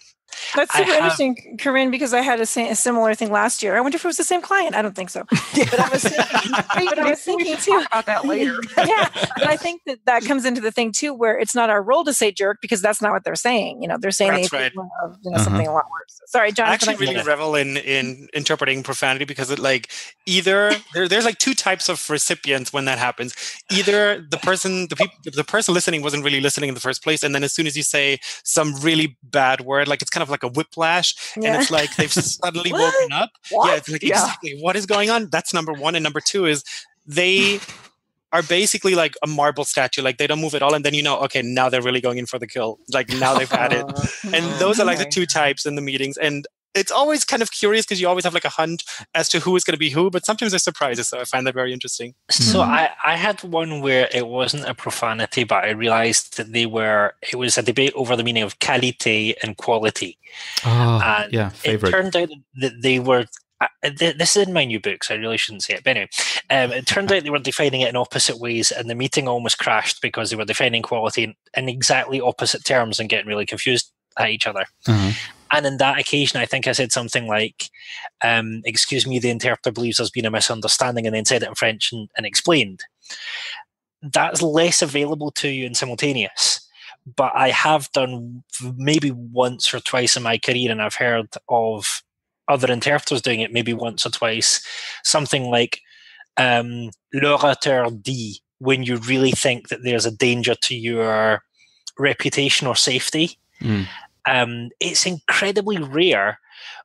That's super have, interesting, Corinne, because I had a, a, similar thing last year. I wonder if it was the same client. I don't think so. But I was thinking, but I was thinking too
about that later.
yeah, but I think that that comes into the thing too, where it's not our role to say jerk because that's not what they're saying. You know, they're saying
that's right.
Of, you know, uh-huh. something a lot worse. Sorry, John.
I actually really revel in in interpreting profanity because it like either there, there's like two types of recipients when that happens. Either the person the people the person listening wasn't really listening in the first place, and then as soon as you say some really bad word, like it's kind of like a whiplash yeah. and it's like they've suddenly woken up
what?
yeah it's like yeah. exactly what is going on that's number one and number two is they are basically like a marble statue like they don't move at all and then you know okay now they're really going in for the kill like now they've had it and those are like the two types in the meetings and it's always kind of curious because you always have like a hunt as to who is going to be who, but sometimes there's surprises. So I find that very interesting.
So mm-hmm. I, I had one where it wasn't a profanity, but I realized that they were, it was a debate over the meaning of qualité and quality.
Oh, and yeah, favorite.
It turned out that they were this is in my new books. I really shouldn't say it. But anyway, um, it turned out they were defining it in opposite ways, and the meeting almost crashed because they were defining quality in, in exactly opposite terms and getting really confused at each other. Uh-huh. And in that occasion, I think I said something like, um, Excuse me, the interpreter believes there's been a misunderstanding, and then said it in French and, and explained. That's less available to you in simultaneous. But I have done maybe once or twice in my career, and I've heard of other interpreters doing it maybe once or twice. Something like um, l'orateur dit, when you really think that there's a danger to your reputation or safety. Mm. Um, it's incredibly rare,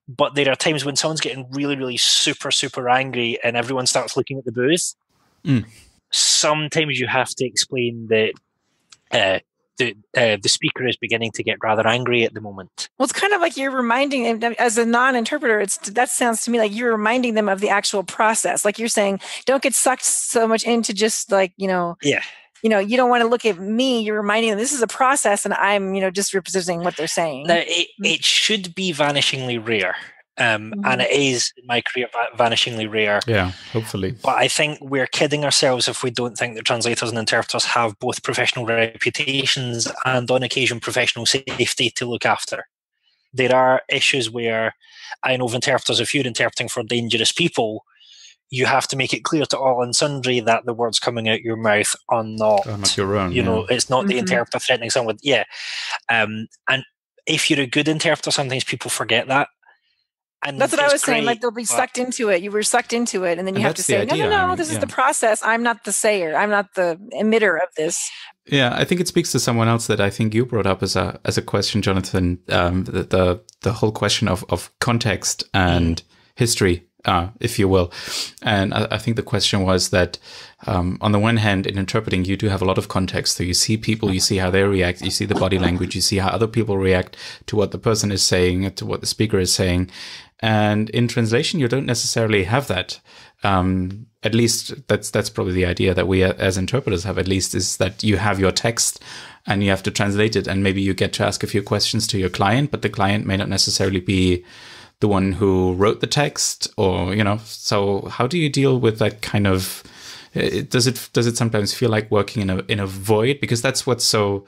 but there are times when someone's getting really, really super, super angry and everyone starts looking at the booth. Mm. Sometimes you have to explain that uh, the uh, the speaker is beginning to get rather angry at the moment.
Well, it's kind of like you're reminding them as a non-interpreter. It's that sounds to me like you're reminding them of the actual process. Like you're saying, don't get sucked so much into just like you know,
yeah,
you know, you don't want to look at me. You're reminding them this is a process, and I'm, you know, just representing what they're saying.
Now, it, mm. it should be vanishingly rare. Um, mm-hmm. and it is in my career vanishingly rare.
Yeah, hopefully.
But I think we're kidding ourselves if we don't think that translators and interpreters have both professional reputations and, on occasion, professional safety to look after. there are issues where I know of interpreters, if you're interpreting for dangerous people, you have to make it clear to all and sundry that the words coming out your mouth are not,
not your own.
You
yeah.
know, it's not
mm-hmm.
the interpreter threatening someone. Yeah, um, and if you're a good interpreter, sometimes people forget that.
And that's what I was great, saying. Like they'll be sucked into it. You were sucked into it, and then you
and
have to say,
idea.
"No, no, no.
I mean,
this
yeah.
is the process. I'm not the sayer. I'm not the emitter of this."
Yeah, I think it speaks to someone else that I think you brought up as a as a question, Jonathan. Um, the, the the whole question of of context and mm. history uh, if you will. And I, I, think the question was that um, on the one hand, in interpreting, you do have a lot of context. So you see people, you see how they react, you see the body language, you see how other people react to what the person is saying, to what the speaker is saying. And in translation, you don't necessarily have that. Um, at least that's that's probably the idea that we as interpreters have. At least is that you have your text and you have to translate it, and maybe you get to ask a few questions to your client, but the client may not necessarily be the one who wrote the text or you know so how do you deal with that kind of uh, does it does it sometimes feel like working in a in a void? Because that's what's so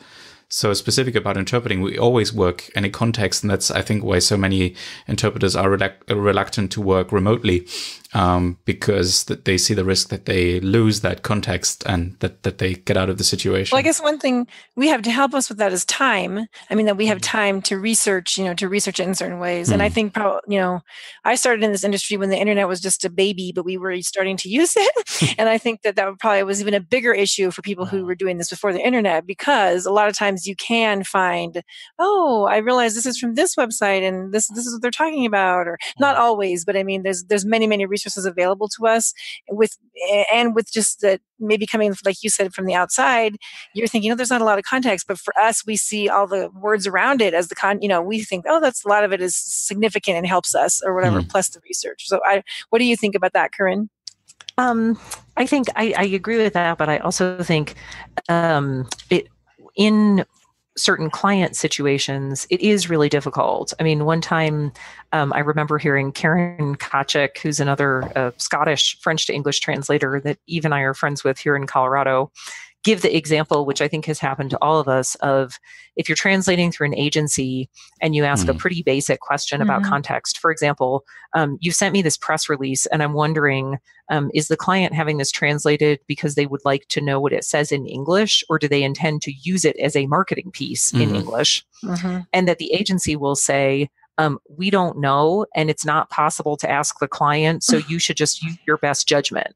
so specific about interpreting. We always work in a context and that's i think why so many interpreters are reluctant to work remotely um, because that they see the risk that they lose that context and that, that they get out of the situation.
Well, I guess one thing we have to help us with that is time. I mean, that we have mm. time to research, you know, to research it in certain ways. Mm. And I mm. think, probably, you know, I started in this industry when the internet was just a baby, but we were starting to use it. and I think that that probably was even a bigger issue for people who were doing this before the internet because a lot of times you can find, oh, I realize this is from this website and this this is what they're talking about, or not always, but I mean, there's there's many many resources available to us with and with just that maybe coming like you said from the outside you're thinking oh there's not a lot of context. But for us we see all the words around it as the con you know we think oh that's a lot of it is significant and helps us or whatever mm. plus the research. So i what do you think about that corinne?
Um, I think I, I, agree with that, but I also think um, it in certain client situations, it is really difficult. I mean, one time um, I remember hearing Karen Tkaczyk, who's another uh, Scottish French to English translator that Eve and I are friends with here in Colorado, give the example, which I think has happened to all of us, of if you're translating through an agency and you ask mm-hmm. a pretty basic question mm-hmm. about context. For example, um, you sent me this press release, and I'm wondering um, is the client having this translated because they would like to know what it says in English, or do they intend to use it as a marketing piece mm-hmm. in English? Mm-hmm. And that the agency will say, um, we don't know, and it's not possible to ask the client, so you should just use your best judgment.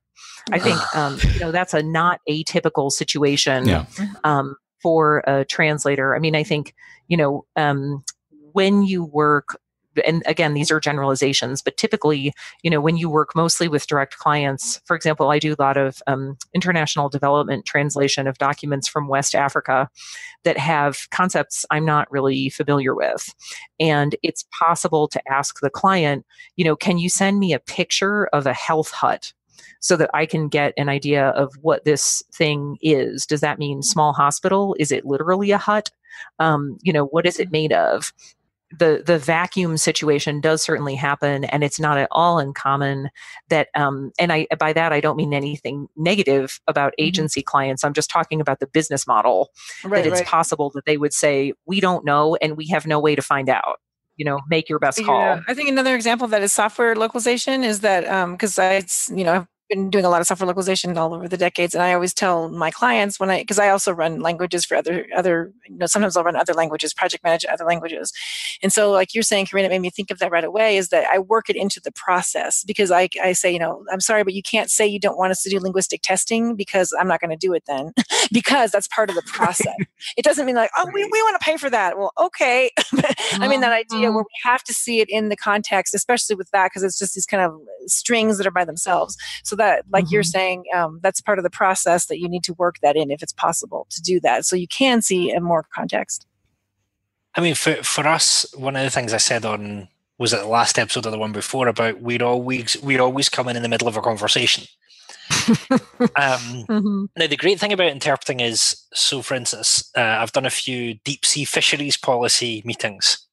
I think um, you know that's a not atypical situation
yeah.
um, for a translator. I mean, I think you know um, when you work and again these are generalizations but typically you know when you work mostly with direct clients for example i do a lot of um, international development translation of documents from west africa that have concepts i'm not really familiar with and it's possible to ask the client you know can you send me a picture of a health hut so that I can get an idea of what this thing is. Does that mean small hospital? Is it literally a hut? Um, you know, what is it made of? The the vacuum situation does certainly happen and it's not at all uncommon that um, and i by that i don't mean anything negative about mm-hmm. agency mm-hmm. clients i'm just talking about the business model right, that it's right. possible that they would say we don't know and we have no way to find out you know make your best call yeah.
i think another example of that is software localization is that because um, i you know been doing a lot of software localization all over the decades, and I always tell my clients when I because I also run languages for other other you know sometimes I'll run other languages, project manage other languages, and so like you're saying, Karina, it made me think of that right away. Is that I work it into the process because I I say you know I'm sorry, but you can't say you don't want us to do linguistic testing because I'm not going to do it then because that's part of the process. it doesn't mean like oh we, we want to pay for that. Well okay, I mean that idea where uh-huh. we have to see it in the context, especially with that because it's just these kind of strings that are by themselves. So that, like mm-hmm. you're saying, um, that's part of the process that you need to work that in if it's possible to do that. So you can see in more context.
I mean, for for us, one of the things I said on was it the last episode or the one before about we'd always we'd always come in in the middle of a conversation. um, mm-hmm. Now, the great thing about interpreting is so, for instance, uh, I've done a few deep sea fisheries policy meetings.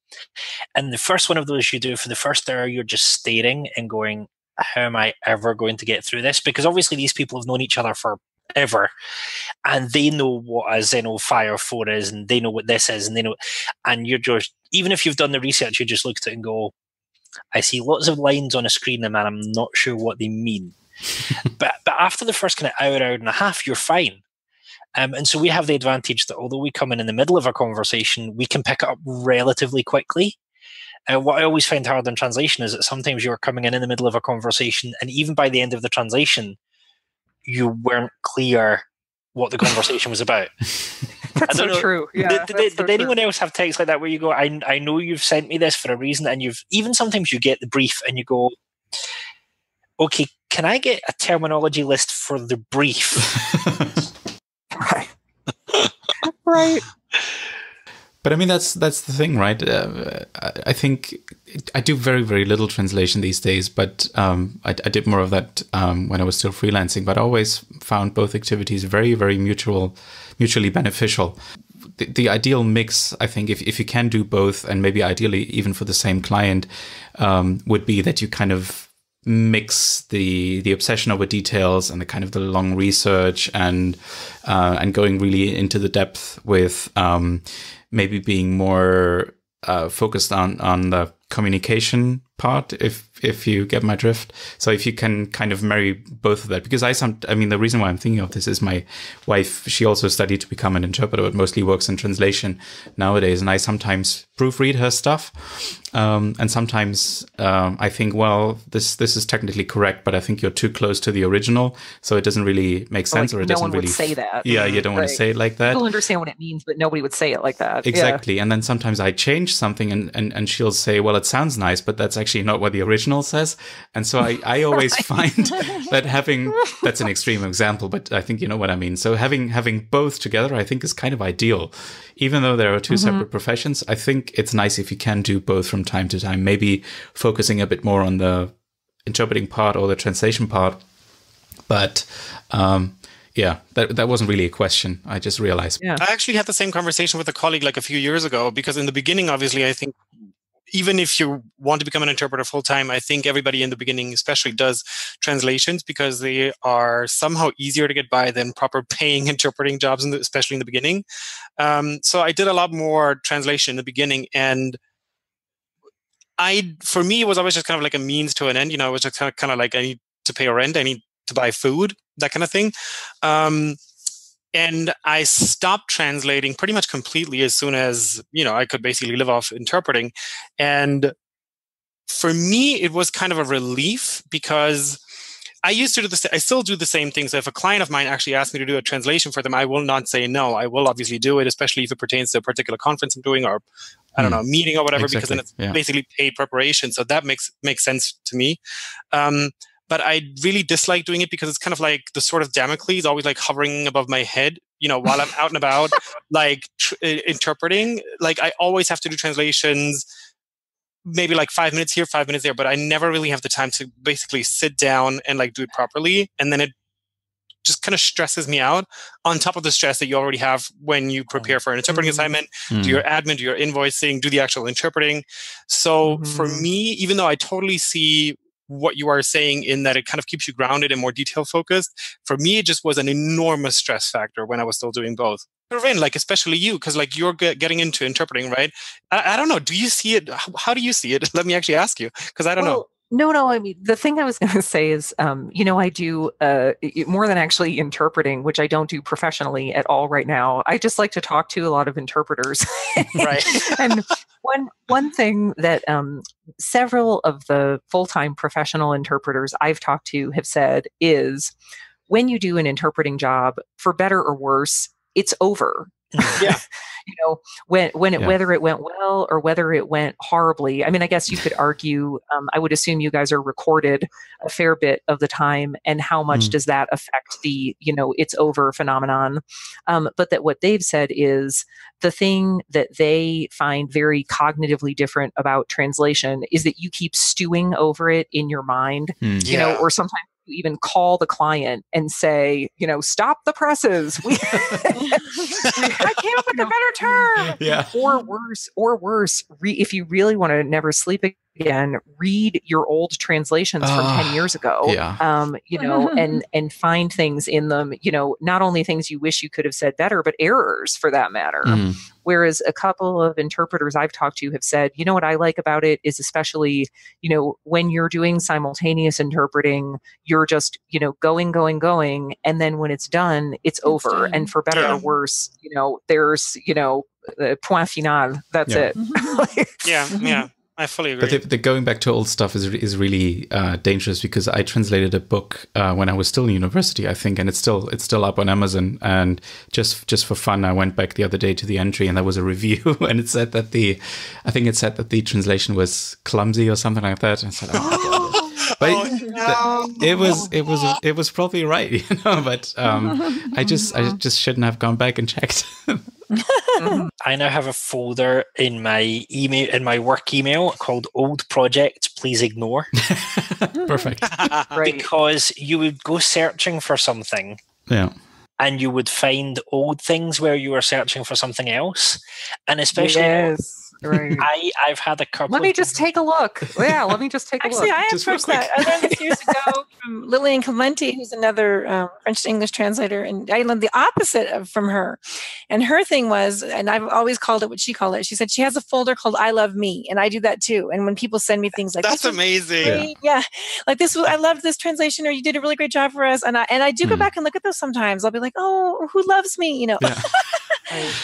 And the first one of those you do for the first hour, you're just staring and going, how am I ever going to get through this? Because obviously these people have known each other for ever, and they know what a Xeno Fire Four is, and they know what this is, and they know, and you're just even if you've done the research, you just look at it and go, I see lots of lines on a screen, and I'm not sure what they mean. but but after the first kind of hour, hour and a half, you're fine. Um, and so we have the advantage that although we come in in the middle of a conversation, we can pick it up relatively quickly. Uh, what I always find hard in translation is that sometimes you're coming in in the middle of a conversation, and even by the end of the translation, you weren't clear what the conversation was about.
that's so
know,
true. Yeah,
did, did,
that's so
did anyone
true.
else have texts like that where you go, I, I know you've sent me this for a reason, and you've even sometimes you get the brief and you go, okay, can I get a terminology list for the brief?
Right. right.
But I mean, that's that's the thing, right? Uh, I, think I do very very little translation these days, but um, I, I, did more of that um, when I was still freelancing. But I always found both activities very very mutual, mutually beneficial. The, the ideal mix, I think, if if you can do both, and maybe ideally even for the same client, um, would be that you kind of mix the the obsession over details and the kind of the long research and uh, and going really into the depth with um, maybe being more uh, focused on on the communication part if if you get my drift. So if you can kind of marry both of that because i some i mean the reason why i'm thinking of this is my wife she also studied to become an interpreter but mostly works in translation nowadays. And i sometimes proofread her stuff um, and sometimes um, i think well this this is technically correct but i think you're too close to the original so it doesn't really make sense
like,
or it
no
doesn't really
say that
yeah you don't want to say it like that
People understand what it means, but nobody would say it like that. Yeah.
Exactly. And then sometimes I change something and, and, and she'll say, well, it sounds nice, but that's actually not what the original says. And so I, I always find that having, that's an extreme example, but I think you know what I mean. So having, having both together, I think is kind of ideal. Even though there are 2 separate professions, I think it's nice if you can do both from time to time, maybe focusing a bit more on the interpreting part or the translation part. But, um, yeah, that that wasn't really a question. I just realized.
Yeah.
I actually had the same conversation with a colleague like a few years ago because in the beginning, obviously, I think even if you want to become an interpreter full time, I think everybody in the beginning, especially, does translations because they are somehow easier to get by than proper paying interpreting jobs, in the, especially in the beginning. Um, so I did a lot more translation in the beginning, and I, for me, it was always just kind of like a means to an end. You know, it was just kind of, kind of like I need to pay a rent, I need to buy food, that kind of thing. Um, and I stopped translating pretty much completely as soon as you know I could basically live off interpreting, and for me it was kind of a relief because I used to do the I still do the same thing. So if a client of mine actually asks me to do a translation for them, I will not say no. I will obviously do it, especially if it pertains to a particular conference I'm doing or I don't
Hmm.
know meeting or whatever, because then it's
yeah.
basically paid preparation. So that makes makes sense to me. Um, but I really dislike doing it because it's kind of like the sort of Damocles always like hovering above my head. You know, while I'm out and about, like tr- uh, interpreting. Like I always have to do translations, maybe like five minutes here, five minutes there. But I never really have the time to basically sit down and like do it properly, and then it just kind of stresses me out. On top of the stress that you already have when you prepare for an interpreting
Mhm.
assignment,
Mm.
do your admin, do your invoicing, do the actual interpreting. So for
Mhm.
me, even though I totally see what you are saying in that it kind of keeps you grounded and more detail focused, for me it just was an enormous stress factor when I was still doing both. Ravin, like especially you, because like you're get, getting into interpreting, right? I, I don't know. Do you see it? How, how do you see it? Let me actually ask you, because I don't know.
No, no. I mean, the thing I was going to say is, um, you know, I do uh, more than actually interpreting, which I don't do professionally at all right now. I just like to talk to a lot of interpreters.
Right.
and one one thing that um, several of the full time professional interpreters I've talked to have said is, when you do an interpreting job, for better or worse, it's over.
Yeah.
you know when when it
Yeah.
whether it went well or whether it went horribly i mean i guess you could argue um, i would assume you guys are recorded a fair bit of the time and how much
Mm.
does that affect the you know it's over phenomenon um, but that what they've said is the thing that they find very cognitively different about translation is that you keep stewing over it in your mind
Mm.
you know or sometimes you even call the client and say you know stop the presses. We, i can't think of a better term.
Yeah.
or worse, or worse, re- if you really want to never sleep again, read your old translations from
Ah,
10 years ago.
yeah.
Um, you know, and and find things in them, you know, not only things you wish you could have said better, but errors for that matter.
Mm.
Whereas a couple of interpreters I've talked to have said, you know, what I like about it is especially, you know, when you're doing simultaneous interpreting, you're just, you know, going, going, going. And then when it's done, it's, over.
done.
And for better
Yeah.
or worse, you know, there's, you know, uh, point final. That's
Yeah.
it.
Yeah, yeah. I fully agree.
But the, the going back to old stuff is is really uh, dangerous because I translated a book uh, when I was still in university, I think, and it's still it's still up on Amazon. And just just for fun, I went back the other day to the entry, and there was a review, and it said that the, I think it said that the translation was clumsy or something like that. And I said, oh. But
Oh,
the- it was it was it was probably right, you know. But um, I just I just shouldn't have gone back and checked. Mm-hmm.
I now have a folder in my email in my work email called old project please ignore
Perfect.
Because you would go searching for something
Yeah.
and you would find old things where you were searching for something else and especially
yes. Right.
I I've had a couple
Let me
of
just take a look. Yeah, let me just take a look.
Actually,
look.
I
Just real
approached that. I learned this years ago from Lillian Clementi, who's another um, French to English translator, and I learned the opposite of, from her. And her thing was, and I've always called it what she called it. She said she has a folder called "I Love Me," and I do that too. And when people send me things like
That's
"This
amazing.
great," yeah, like this, was, I loved this translation, or you did a really great job for us. And I and I do go
Hmm.
back and look at those sometimes. I'll be like, oh, who loves me? You know.
Yeah.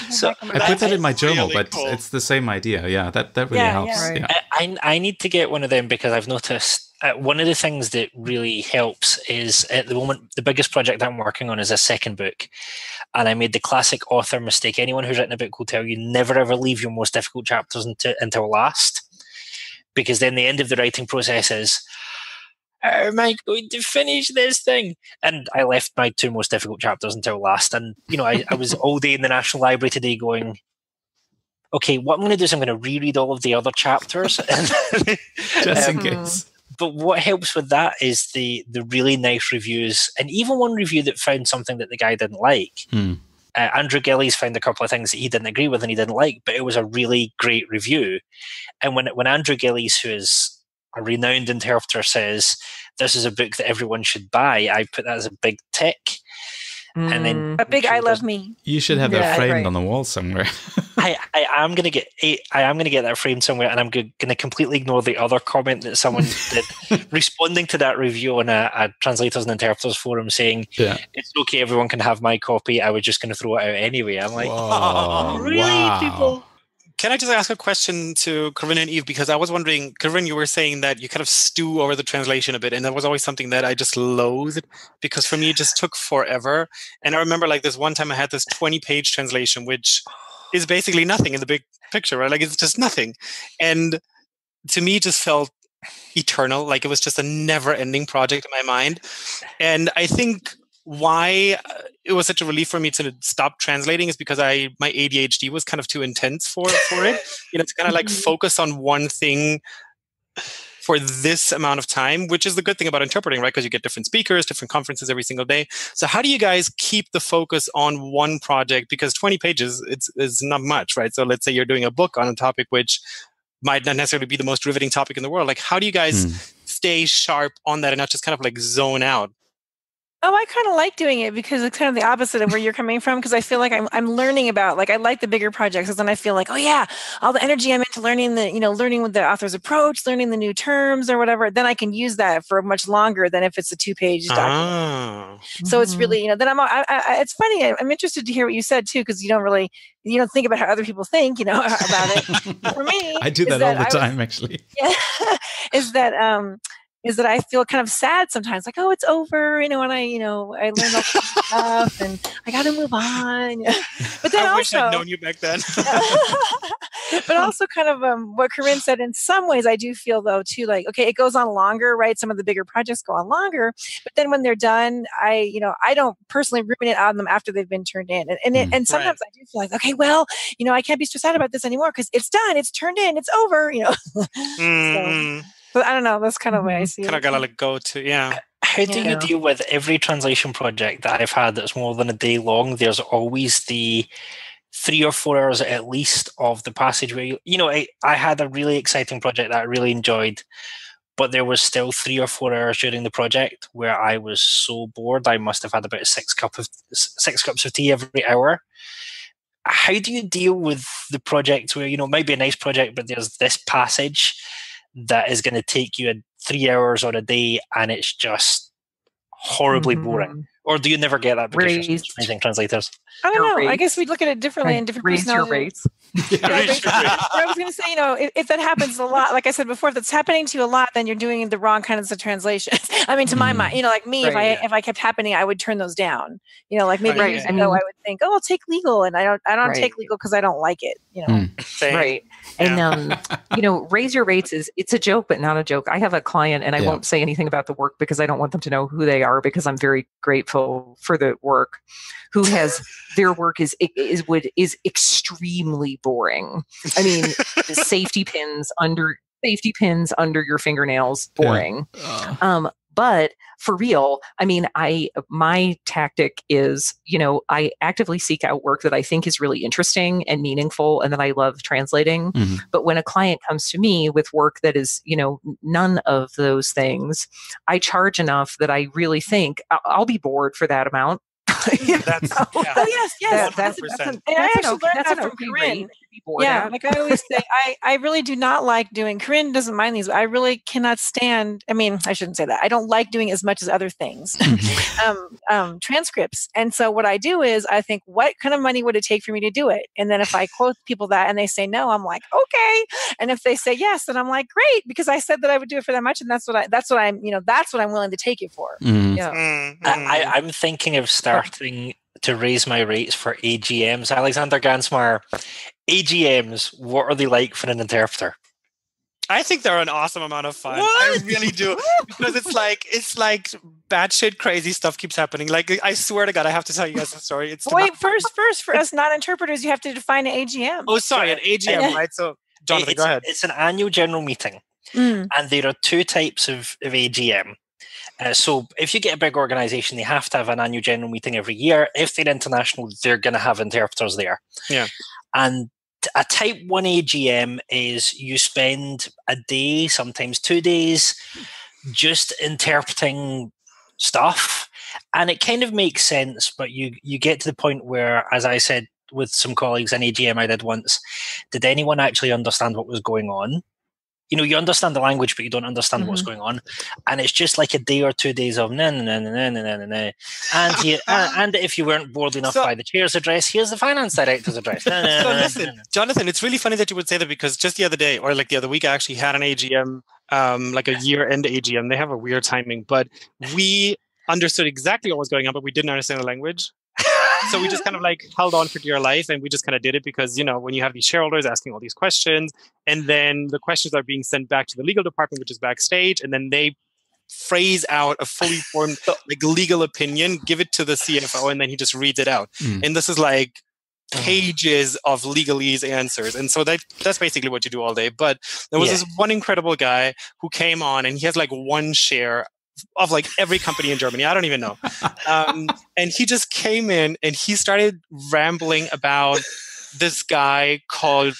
So-
I put that in my journal,
really
but
cool.
it's the same idea. Yeah, that that really
Yeah,
helps.
yeah.
Yeah.
I, I I need to get one of them because I've noticed uh, one of the things that really helps is at the moment the biggest project I'm working on is a second book, and I made the classic author mistake. Anyone who's written a book will tell you never ever leave your most difficult chapters until, until last, because then the end of the writing process is. How am I going to finish this thing? And I left my two most difficult chapters until last. And, you know, I, I was all day in the National Library today going, okay, what I'm going to do is I'm going to reread all of the other chapters.
Just in
Um,
case.
but what helps with that is the the really nice reviews, and even one review that found something that the guy didn't like.
Hmm.
Uh, Andrew Gillies found a couple of things that he didn't agree with and he didn't like, but it was a really great review. And when when Andrew Gillies, who is a renowned interpreter, says this is a book that everyone should buy, I put that as a big tick. and then-
Mm.
A big "I love me."
You should have
Yeah,
that framed
right.
on the wall somewhere.
I, I am gonna get I am gonna get that framed somewhere, and I'm gonna completely ignore the other comment that someone did responding to that review on a, a translators and interpreters forum saying
yeah.
it's okay, everyone can have my copy. I was just gonna throw it out anyway. I'm like,
Whoa,
really,
wow.
people?
Can I just ask a question to Corinne and Eve? Because I was wondering, Corinne, you were saying that you kind of stew over the translation a bit, and that was always something that I just loathed because for me it just took forever. And I remember like this one time I had this 20 page translation, which is basically nothing in the big picture, right? Like it's just nothing. And to me, it just felt eternal. Like it was just a never ending project in my mind. And I think why uh, it was such a relief for me to stop translating is because I my ADHD was kind of too intense for for it. You know, to kind of like focus on one thing for this amount of time, which is the good thing about interpreting, right? Because you get different speakers, different conferences every single day. So how do you guys keep the focus on one project? Because 20 pages it's is not much, right? So let's say you're doing a book on a topic which might not necessarily be the most riveting topic in the world. Like how do you guys
Hmm.
stay sharp on that and not just kind of like zone out?
Oh, I kind of like doing it because it's kind of the opposite of where you're coming from. Because I feel like I'm I'm learning about like I like the bigger projects, because then I feel like oh yeah, all the energy I'm into learning the you know learning with the author's approach, learning the new terms or whatever. Then I can use that for much longer than if it's a two page document.
Ah.
So it's
Mhm.
really you know then I'm I, I, it's funny I- I'm interested to hear what you said too because you don't really you don't think about how other people think you know about it. For me,
I do
is
that all
that
the
I was-
time, actually.
yeah, is that um is that I feel kind of sad sometimes, like oh, it's over, you know, and I, you know, I learned all this stuff, and I got to move on. But then
I wish
also,
I'd known you back then.
but also kind of um, what Corinne said. In some ways, I do feel though too, like okay, it goes on longer, right? Some of the bigger projects go on longer, but then when they're done, I, you know, I don't personally ruminate on them after they've been turned in, and and, it,
Mm.
and sometimes I do feel like okay, well, you know, I can't be stressed out about this anymore because it's done, it's turned in, it's over, you know.
mm,
But I don't know. That's kind of the way I mm-hmm. see
kind
it.
of gotta like go to yeah.
How do
Yeah.
you deal with every translation project that I've had that's more than a day long? There's always the three or four hours at least of the passageway. You you know, I, I had a really exciting project that I really enjoyed, but there was still three or four hours during the project where I was so bored. I must have had about six cup of six cups of tea every hour. How do you deal with the project where you know it might be a nice project, but there's this passage that is going to take you three hours on a day, and it's just horribly mm-hmm. boring? Or do you never get that because Raised. you're amazing translators?
I don't know. Rates. I guess we'd look at it differently in different
raise your rates. yeah,
I was going to say, you know, if, if, that happens a lot, like I said before, if that's happening to you a lot, then you're doing the wrong kinds of translations. I mean, to mm. my mind, you know, like me, right, if I yeah. if I kept happening, I would turn those down. You know, like maybe right. years ago, I, I would think, oh, I'll take legal, and I don't, I don't right. take legal because I don't like it. You know,
mm. right? And um, you know, raise your rates is it's a joke, but not a joke. I have a client, and I won't say anything about the work because I don't want them to know who they are because I'm very grateful for the work. Who has their work is is would is extremely boring. I mean, safety pins under safety pins under your fingernails, boring. Yeah. Uh. Um, but for real, I mean, I my tactic is, you know, I actively seek out work that I think is really interesting and meaningful and that I love translating. Mm-hmm. But when a client comes to me with work that is, you know, none of those things, I charge enough that I really think I'll be bored for that amount.
that's, yeah. Oh yes, yes. That, that's, that's, an, that's, I actually learned that from Corinne yeah, like I always say, I, I really do not like doing. Corinne doesn't mind these. but I really cannot stand. I mean, I shouldn't say that. I don't like doing as much as other things, mm-hmm. um, um, transcripts. And so what I do is I think, what kind of money would it take for me to do it? And then if I quote people that and they say no, I'm like, okay. And if they say yes, then I'm like, great, because I said that I would do it for that much, and that's what I. That's what I'm. You know, that's what I'm willing to take it for.
Mm.
You know?
mm-hmm. I, I'm thinking of starting to raise my rates for AGMs. Alexander Gansmeier, AGMs, what are they like for an interpreter?
I think they're an awesome amount of fun. What? I really do because it's like it's like batshit crazy stuff keeps happening. Like I swear to God, I have to tell you guys a story. It's
wait first, first for us non-interpreters, you have to define an AGM.
Oh, sorry, an AGM, right? So, Jonathan,
it's,
go ahead.
It's an annual general meeting, mm. and there are two types of, of AGM. Uh, so if you get a big organization, they have to have an annual general meeting every year. If they're international, they're going to have interpreters there.
Yeah.
And a type 1 AGM is you spend a day, sometimes two days, just interpreting stuff. And it kind of makes sense, but you you get to the point where, as I said with some colleagues in AGM I did once, did anyone actually understand what was going on? You know, you understand the language, but you don't understand mm-hmm. what's going on, and it's just like a day or two days of na na na na na na na. And you, uh, and if you weren't bored enough so, by the chair's address, here's the finance director's address. so
listen, Jonathan, it's really funny that you would say that because just the other day, or like the other week, I actually had an AGM, um, like a year-end AGM. They have a weird timing, but we understood exactly what was going on, but we didn't understand the language so we just kind of like held on for dear life and we just kind of did it because you know when you have these shareholders asking all these questions and then the questions are being sent back to the legal department which is backstage and then they phrase out a fully formed like legal opinion give it to the cfo and then he just reads it out mm. and this is like pages of legalese answers and so that that's basically what you do all day but there was yeah. this one incredible guy who came on and he has like one share of like every company in Germany. I don't even know. Um, and he just came in and he started rambling about this guy called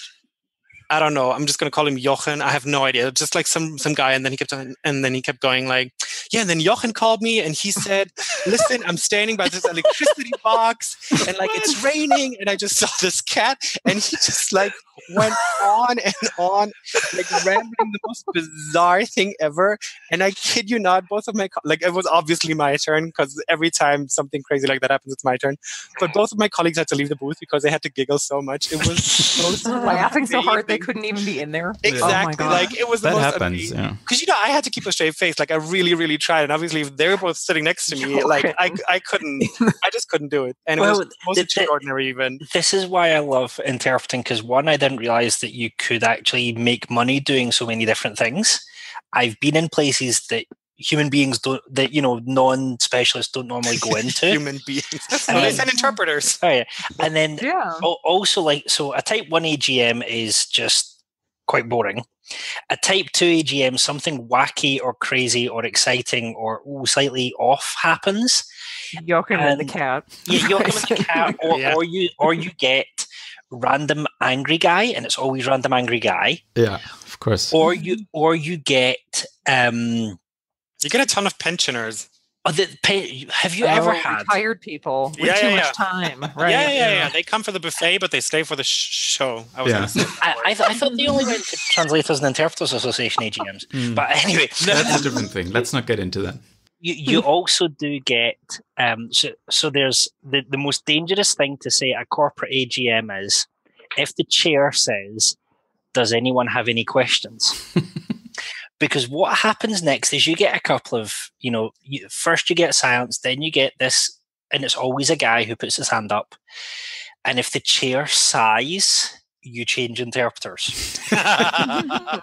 I don't know. I'm just gonna call him Jochen. I have no idea. Just like some some guy, and then he kept on, and then he kept going like, yeah. And then Jochen called me, and he said, "Listen, I'm standing by this electricity box, and like it's raining, and I just saw this cat, and he just like went on and on, like rambling the most bizarre thing ever. And I kid you not, both of my co- like it was obviously my turn because every time something crazy like that happens, it's my turn. But both of my colleagues had to leave the booth because they had to giggle so much. It was
so laughing so hard they couldn't even be in there.
Exactly. Oh like it was
that
the
most happens. Yeah.
Because you know I had to keep a straight face. Like I really, really tried, and obviously if they were both sitting next to me, like I, I couldn't, I just couldn't do it, and it well, was most extraordinary. Even.
this is why I love interpreting because one, I didn't realize that you could actually make money doing so many different things. I've been in places that human beings don't that you know non-specialists don't normally go into.
Human beings. And they send interpreters.
Oh yeah and then yeah. also like so a type 1 agm is just quite boring a type 2 agm something wacky or crazy or exciting or ooh, slightly off happens
Jochen and the cat
yeah Jochen and the cat or, yeah. or you or you get random angry guy, and it's always random angry guy.
Yeah, of course.
Or you or you get um
you get a ton of pensioners.
Oh, the, pay, have you oh, ever had
retired people with
yeah,
too
yeah,
much
yeah.
time? Right?
Yeah, yeah, yeah, They come for the buffet, but they stay for the show. I was
Yeah.
gonna say.
I, I, th- I thought they only went to Translators and Interpreters Association AGMs.
Mm.
But anyway,
That's a different thing. Let's not get into that.
you, you also do get um, so so there's the, the most dangerous thing to say at a corporate AGM is if the chair says, "Does anyone have any questions?" Because what happens next is you get a couple of you know you, first you get silence, then you get this, and it's always a guy who puts his hand up, and if the chair sighs. You change interpreters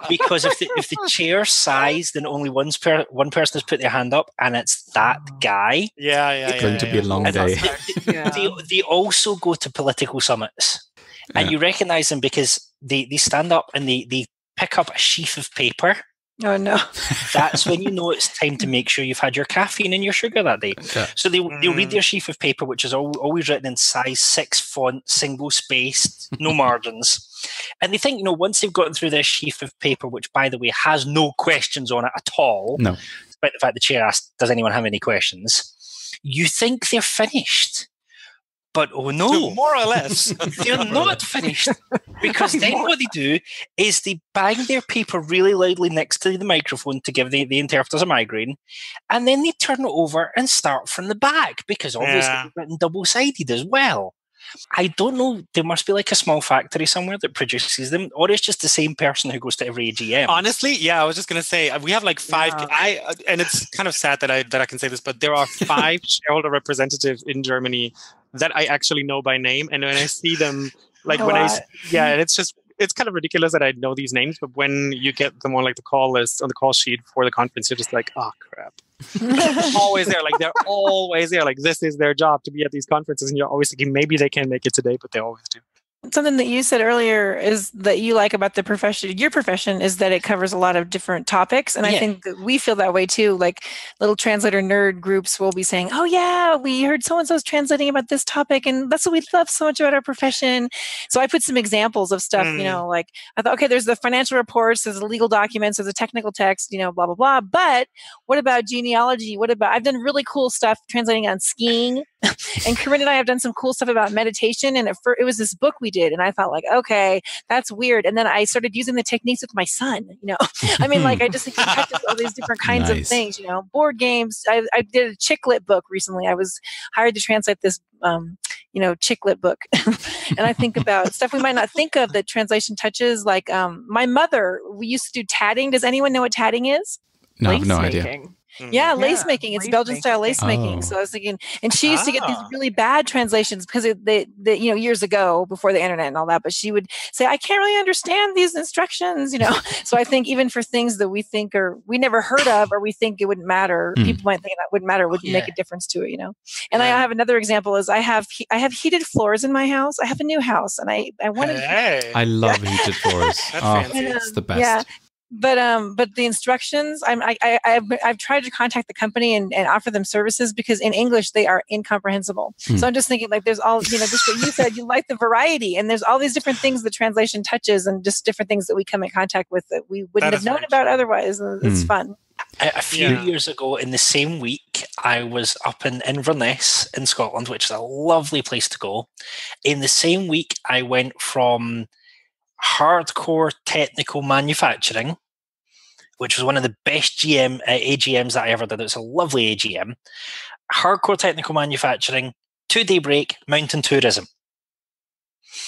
because if the, if the chair sighs, then only one per, one person has put their hand up, and it's that oh. guy.
yeah, yeah,
It's
yeah.
going
yeah,
to be a long
And
day.
Yeah.
They, they also go to political summits, and
Yeah.
you recognise them because they, they stand up and they, they pick up a sheaf of paper.
Oh no.
That's when you know it's time to make sure you've had your caffeine and your sugar that day.
Yeah.
So they, they'll read
Mm.
their sheaf of paper, which is al- always written in size six font, single spaced, no margins. And they think, you know, once they've gotten through this sheaf of paper, which by the way has no questions on it at all,
No.
despite the fact the chair asked, Does anyone have any questions? You think they're finished. But oh no,
More or less.
they're not finished because then what they do is they bang their paper really loudly next to the microphone to give the, the interpreters a migraine and then they turn it over and start from the back because obviously
Yeah.
they've written double-sided as well i don't know there must be like a small factory somewhere that produces them or it's just the same person who goes to every agm
Honestly, yeah, I was just gonna say uh, we have like five.
Yeah.
I uh, and it's kind of sad that I that I can say this, but there are five shareholder representatives in Germany that I actually know by name, and when I see them, like when I
lot.
s- yeah, and it's just it's kind of ridiculous that I know these names, but when you get them on like the call list on the call sheet for the conference, you're just like, oh crap, always there, like they're always there, like this is their job to be at these conferences, and you're always thinking maybe they can make it today, but they always do.
Something that you said earlier is that you like about the profession, your profession, is that it covers a lot of different topics. And I think that we feel that way too. Like little translator nerd groups will be saying, Oh, yeah, we heard so and so's translating about this topic. And that's what we love so much about our profession. So I put some examples of stuff,
Mm.
you know, like I thought, okay, there's the financial reports, there's the legal documents, there's the technical text, you know, blah, blah, blah. But what about genealogy? What about, I've done really cool stuff translating on skiing. and Corinne and I have done some cool stuff about meditation. And it, fir- it was this book we did. And I thought, like, okay, that's weird. And then I started using the techniques with my son. You know, I mean, like, I just he touches all these different kinds of things, you know, board games. I, I did a chick lit book recently. I was hired to translate this, um, you know, chick lit book. and I think about stuff we might not think of that translation touches. Like, um, my mother, we used to do tatting. Does anyone know what tatting is?
No, I have no idea.
Making.
Mm.
Yeah, lace
Yeah,
making. It's
lace
Belgian style
making.
lace making.
Oh.
So I was thinking, and she used to get these
Ah.
really bad translations because it, they, they, you know, years ago before the internet and all that. But she would say, "I can't really understand these instructions," you know. so I think even for things that we think are we never heard of or we think it wouldn't matter,
Mm.
people might think that wouldn't matter, would not make a difference to it, you know. And I have another example is I have I have heated floors in my house. I have a new house, and I I wanted
Hey.
I love heated floors.
That's
oh,
fancy.
it's the best.
Yeah. But um but the instructions i'm i, I i've, I've tried to contact the company and, and offer them services because in english they are incomprehensible
Hmm.
so i'm just thinking like there's all you know just what you said you like the variety and there's all these different things the translation touches and just different things that we come in contact with that we wouldn't
That
have known about otherwise and it's
Hmm.
fun
A, a few
Yeah.
years ago, in the same week, I was up in Inverness in Scotland, which is a lovely place to go. In the same week, I went from hardcore technical manufacturing, which was one of the best GM uh, AGMs that I ever did. It was a lovely AGM. Hardcore technical manufacturing, two day break, mountain tourism.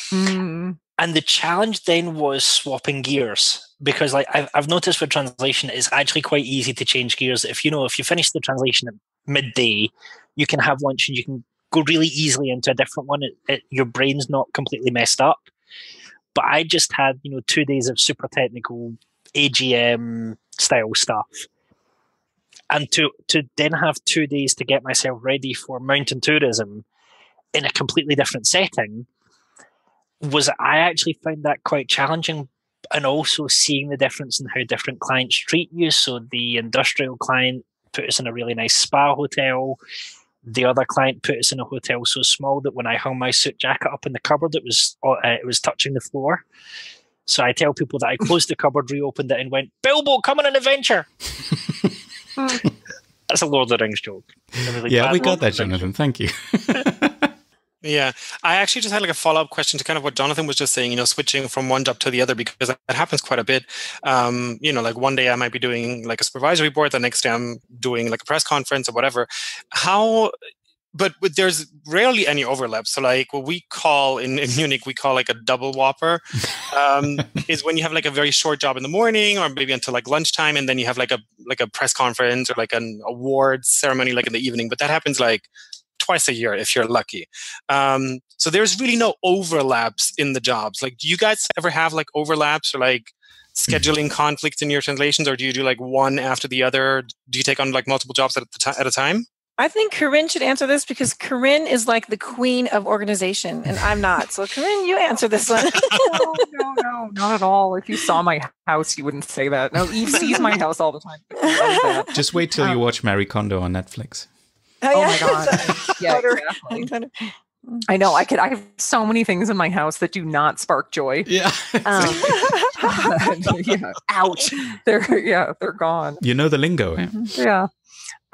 Mm.
And the challenge then was swapping gears because, like, I've, I've noticed with translation, it's actually quite easy to change gears. If you know, if you finish the translation at midday, you can have lunch and you can go really easily into a different one. It, it, your brain's not completely messed up. But I just had, you know, two days of super technical AGM style stuff. And to, to then have two days to get myself ready for mountain tourism in a completely different setting was I actually found that quite challenging and also seeing the difference in how different clients treat you. So the industrial client put us in a really nice spa hotel. The other client put us in a hotel so small that when I hung my suit jacket up in the cupboard, it was uh, it was touching the floor. So I tell people that I closed the cupboard, reopened it, and went, "Bilbo, come on an adventure." That's a Lord of the Rings joke.
Like, yeah, we got that, Jonathan. Thank you.
Yeah, I actually just had like a follow up question to kind of what Jonathan was just saying. You know, switching from one job to the other because that happens quite a bit. Um, you know, like one day I might be doing like a supervisory board, the next day I'm doing like a press conference or whatever. How but, there's rarely any overlap. So like what we call in, in Munich, we call like a double whopper, um, is when you have like a very short job in the morning or maybe until like lunchtime, and then you have like a like a press conference or like an awards ceremony like in the evening. But that happens like twice a year if you're lucky. Um, so there's really no overlaps in the jobs. Like, do you guys ever have like overlaps or like scheduling conflicts in your translations, or do you do like one after the other? Do you take on like multiple jobs at, t- at a time?
I think Corinne should answer this because Corinne is like the queen of organization, and I'm not. So, Corinne, you answer this one.
no, no, no, not at all. If you saw my house, you wouldn't say that. No, Eve sees my house all the time.
Just wait till um, you watch Marie Kondo on Netflix.
Oh, oh my god! yeah, exactly. I know. I could. I have so many things in my house that do not spark joy.
Yeah. Um,
yeah. Ouch. They're yeah. They're gone.
You know the lingo.
Eh? Yeah.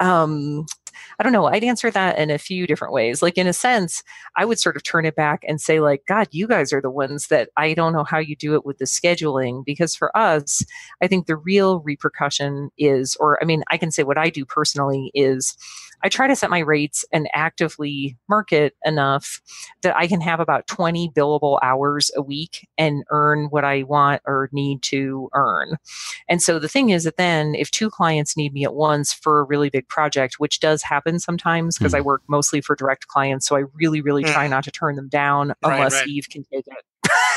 Um, I don't know. I'd answer that in a few different ways. Like in a sense, I would sort of turn it back and say, like, God, you guys are the ones that I don't know how you do it with the scheduling. Because for us, I think the real repercussion is, or I mean, I can say what I do personally is I try to set my rates and actively market enough that I can have about 20 billable hours a week and earn what I want or need to earn. And so the thing is that then if two clients need me at once for a really big project, which does happen sometimes because mm. I work mostly for direct clients, so I really, really mm. try not to turn them down unless right. Eve can take it.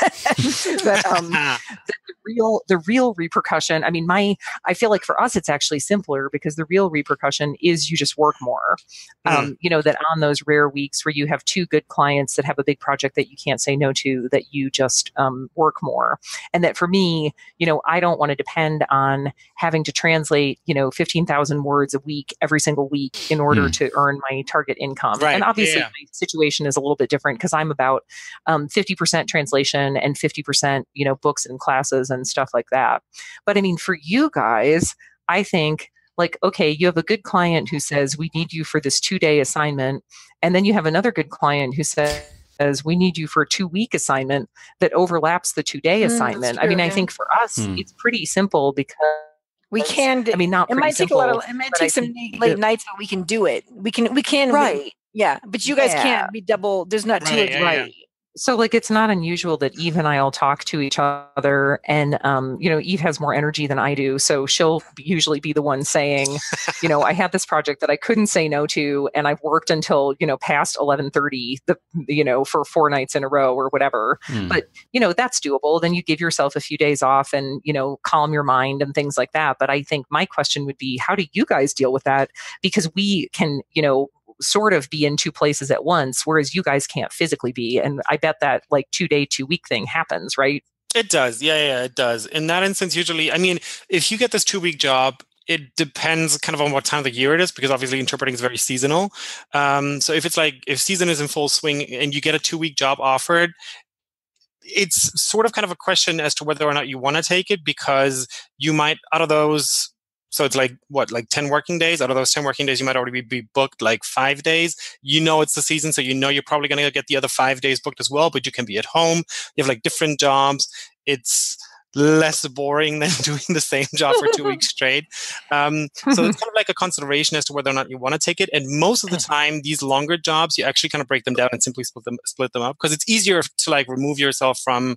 that, um, that the real the real repercussion. I mean, my I feel like for us it's actually simpler because the real repercussion is you just work more. Mm. Um, you know that on those rare weeks where you have two good clients that have a big project that you can't say no to, that you just um, work more. And that for me, you know, I don't want to depend on having to translate, you know, fifteen thousand words a week every single week in order mm. to earn my target income. Right. And obviously, yeah. my situation is a little bit different because I'm about um, fifty percent translation and 50%, you know, books and classes and stuff like that. But I mean, for you guys, I think like, okay, you have a good client who says, we need you for this two day assignment. And then you have another good client who says, we need you for a two week assignment that overlaps the two day mm, assignment. True, I mean, yeah. I think for us, mm. it's pretty simple because
we can.
I mean, not.
It might
simple,
take a lot of. It might take some late nights, but we can do it. We can. We can.
Right.
yeah, but you guys yeah. can't be double. There's not two.
Right. right so like it's not unusual that eve and i'll talk to each other and um, you know eve has more energy than i do so she'll usually be the one saying you know i had this project that i couldn't say no to and i've worked until you know past 11.30 the you know for four nights in a row or whatever mm. but you know that's doable then you give yourself a few days off and you know calm your mind and things like that but i think my question would be how do you guys deal with that because we can you know sort of be in two places at once, whereas you guys can't physically be. And I bet that like two day, two week thing happens, right?
It does. Yeah, yeah, it does. In that instance, usually, I mean, if you get this two week job, it depends kind of on what time of the year it is because obviously interpreting is very seasonal. Um, so if it's like if season is in full swing and you get a two week job offered, it's sort of kind of a question as to whether or not you want to take it because you might out of those so it's like what, like 10 working days? Out of those 10 working days, you might already be booked like five days. You know it's the season, so you know you're probably going to get the other five days booked as well, but you can be at home. You have like different jobs. It's less boring than doing the same job for two weeks straight. Um, so it's kind of like a consideration as to whether or not you want to take it. And most of the time, these longer jobs, you actually kind of break them down and simply split them split them up because it's easier to like remove yourself from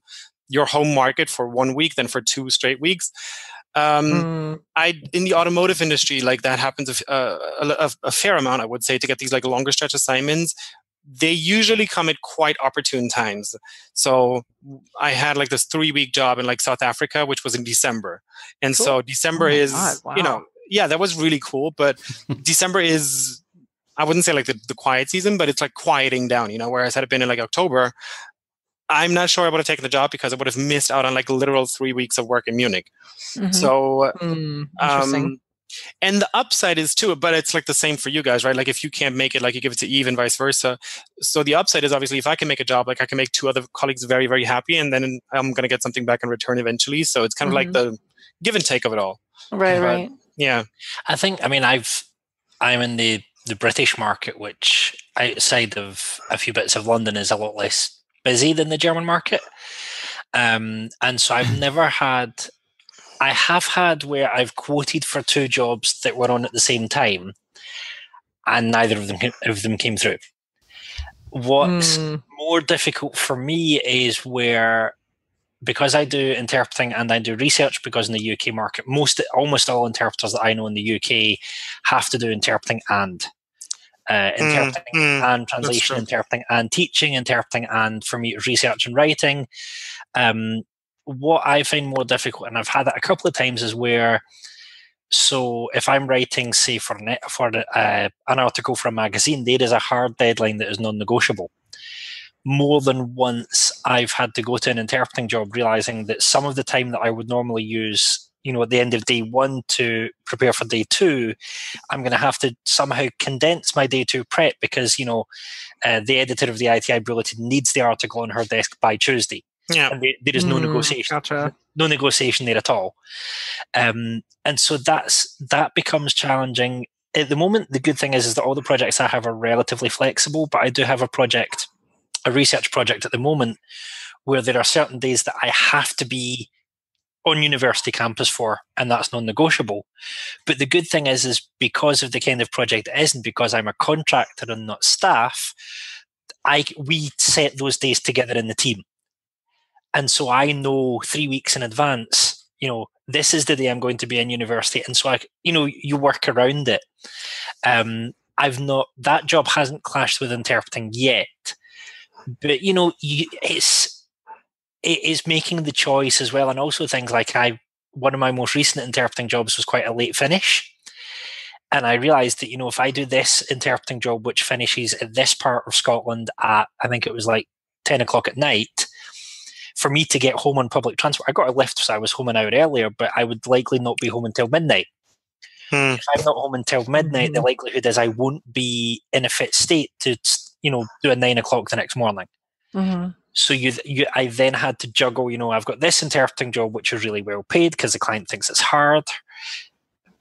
your home market for one week than for two straight weeks. Um, mm. I in the automotive industry, like that happens a, uh, a, a, fair amount, I would say, to get these like longer stretch assignments. They usually come at quite opportune times. So I had like this three week job in like South Africa, which was in December, and cool. so December oh is wow. you know yeah that was really cool. But December is I wouldn't say like the, the quiet season, but it's like quieting down. You know, whereas I had it been in like October, I'm not sure I would have taken the job because I would have missed out on like literal three weeks of work in Munich. Mm-hmm. So, mm, um, and the upside is too but it's like the same for you guys right? Like if you can't make it like you give it to eve and vice versa. So the upside is obviously if i can make a job like i can make two other colleagues very very happy and then i'm going to get something back in return eventually. So it's kind of mm-hmm. like the give and take of it all.
Right but, right.
yeah.
I think i mean i've i'm in the the british market which outside of a few bits of london is a lot less busy than the german market um, and so i've never had I have had where I've quoted for two jobs that were on at the same time, and neither of them of them came through. What's mm. more difficult for me is where because I do interpreting and I do research because in the UK market, most almost all interpreters that I know in the UK have to do interpreting and uh, hmm, interpreting mm, mm, and translation, interpreting and teaching, interpreting and for me research and writing. Um, what I find more difficult, and I've had it a couple of times, is where so if I'm writing, say, for net, for uh, an article for a magazine, there is a hard deadline that is non-negotiable. More than once, I've had to go to an interpreting job, realizing that some of the time that I would normally use, you know, at the end of day one to prepare for day two, I'm going to have to somehow condense my day two prep because you know uh, the editor of the ITI Bulletin needs the article on her desk by Tuesday.
Yeah.
And there, there is no mm, negotiation. Gotcha. No negotiation there at all. Um, and so that's that becomes challenging. At the moment, the good thing is, is that all the projects I have are relatively flexible, but I do have a project, a research project at the moment, where there are certain days that I have to be on university campus for, and that's non-negotiable. But the good thing is, is because of the kind of project it is, and because I'm a contractor and not staff, I we set those days together in the team. And so I know three weeks in advance, you know, this is the day I'm going to be in university. And so I, you know, you work around it. Um, I've not, that job hasn't clashed with interpreting yet. But, you know, you, it's, it is making the choice as well. And also things like I, one of my most recent interpreting jobs was quite a late finish. And I realized that, you know, if I do this interpreting job, which finishes in this part of Scotland at, I think it was like 10 o'clock at night, for me to get home on public transport, I got a lift, so I was home an hour earlier, but I would likely not be home until midnight. Hmm. If I'm not home until midnight, mm-hmm. the likelihood is I won't be in a fit state to, you know, do a nine o'clock the next morning. Mm-hmm. So you, you, I then had to juggle. You know, I've got this interpreting job, which is really well paid because the client thinks it's hard.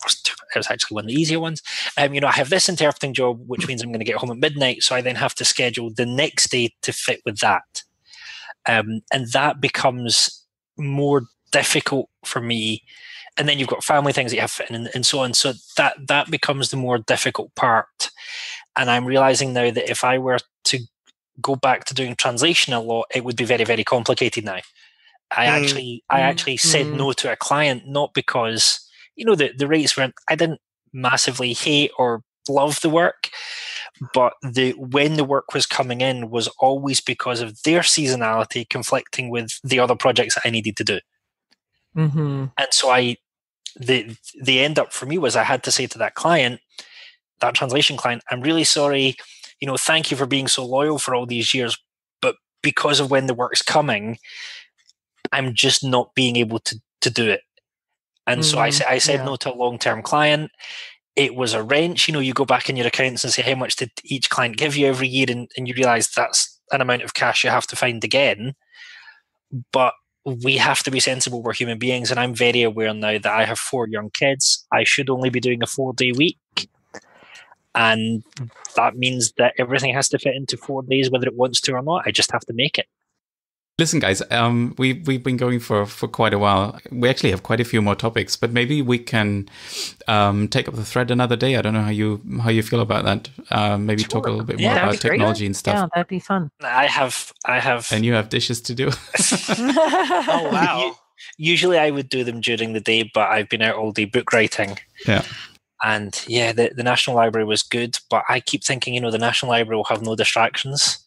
It was actually one of the easier ones. Um, you know, I have this interpreting job, which means I'm going to get home at midnight. So I then have to schedule the next day to fit with that. Um, and that becomes more difficult for me. And then you've got family things that you have fit in and, and so on. So that that becomes the more difficult part. And I'm realizing now that if I were to go back to doing translation a lot, it would be very, very complicated now. I mm. actually I mm. actually mm. said no to a client not because you know the, the rates weren't I didn't massively hate or love the work but the when the work was coming in was always because of their seasonality conflicting with the other projects that I needed to do. Mm-hmm. And so I, the the end up for me was I had to say to that client, that translation client, I'm really sorry. You know, thank you for being so loyal for all these years, but because of when the work's coming, I'm just not being able to to do it. And mm-hmm. so I, I said yeah. no to a long term client it was a wrench. You know, you go back in your accounts and say, how much did each client give you every year? And, and you realize that's an amount of cash you have to find again. But we have to be sensible. We're human beings. And I'm very aware now that I have four young kids. I should only be doing a four day week. And that means that everything has to fit into four days, whether it wants to or not. I just have to make it.
Listen, guys, um, we we've been going for for quite a while. We actually have quite a few more topics, but maybe we can um, take up the thread another day. I don't know how you how you feel about that. Uh, maybe sure. talk a little bit more yeah, about technology great. and stuff.
Yeah, that'd be fun.
I have I have,
and you have dishes to do.
oh wow! Usually, I would do them during the day, but I've been out all day book writing.
Yeah.
And yeah, the, the National Library was good, but I keep thinking, you know, the National Library will have no distractions.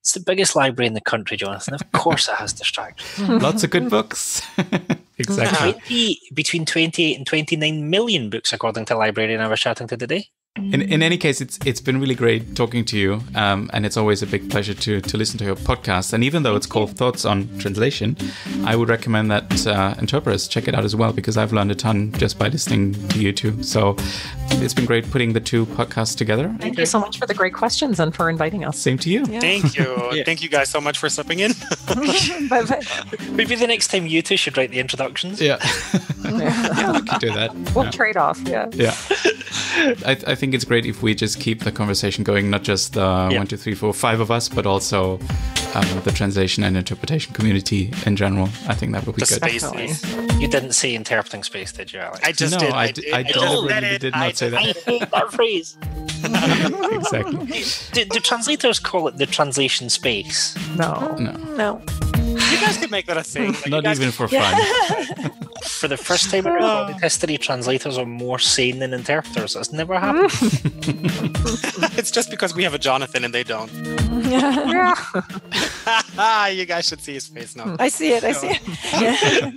It's the biggest library in the country, Jonathan. Of course, it has distractions.
Lots of good books. exactly.
20, between 28 and 29 million books, according to a librarian I was chatting to today.
In, in any case, it's it's been really great talking to you, um, and it's always a big pleasure to to listen to your podcast. And even though it's called Thoughts on Translation, I would recommend that uh, interpreters check it out as well because I've learned a ton just by listening to you two. So it's been great putting the two podcasts together.
Thank you so much for the great questions and for inviting us.
Same to you.
Yeah.
Thank you.
Yeah.
Thank you guys so much for stepping in.
Bye bye.
Maybe the next time you two should write the introductions.
Yeah, yeah, we can do that.
We'll
Yeah.
trade off. Yeah.
yeah I, I think it's great if we just keep the conversation going not just uh,
Yeah.
one two three four five of us but also um, the translation and interpretation community in general i think that would be
The
good
space.
You didn't say interpreting space, did you, Alex?
I just
No,
did.
I
I,
d- I deliberately
said it.
did
I
not say
did-
I hate that phrase.
exactly
Do, do translators call it the translation space?
No.
no
No.
You guys could make that a thing. Like,
not
guys
even for fun
For the first time in recorded um. history, translators are more sane than interpreters. That's never happened.
it's just because we have a Jonathan and they don't.
Yeah.
you guys should see his face now.
I see it. I see it. Yeah.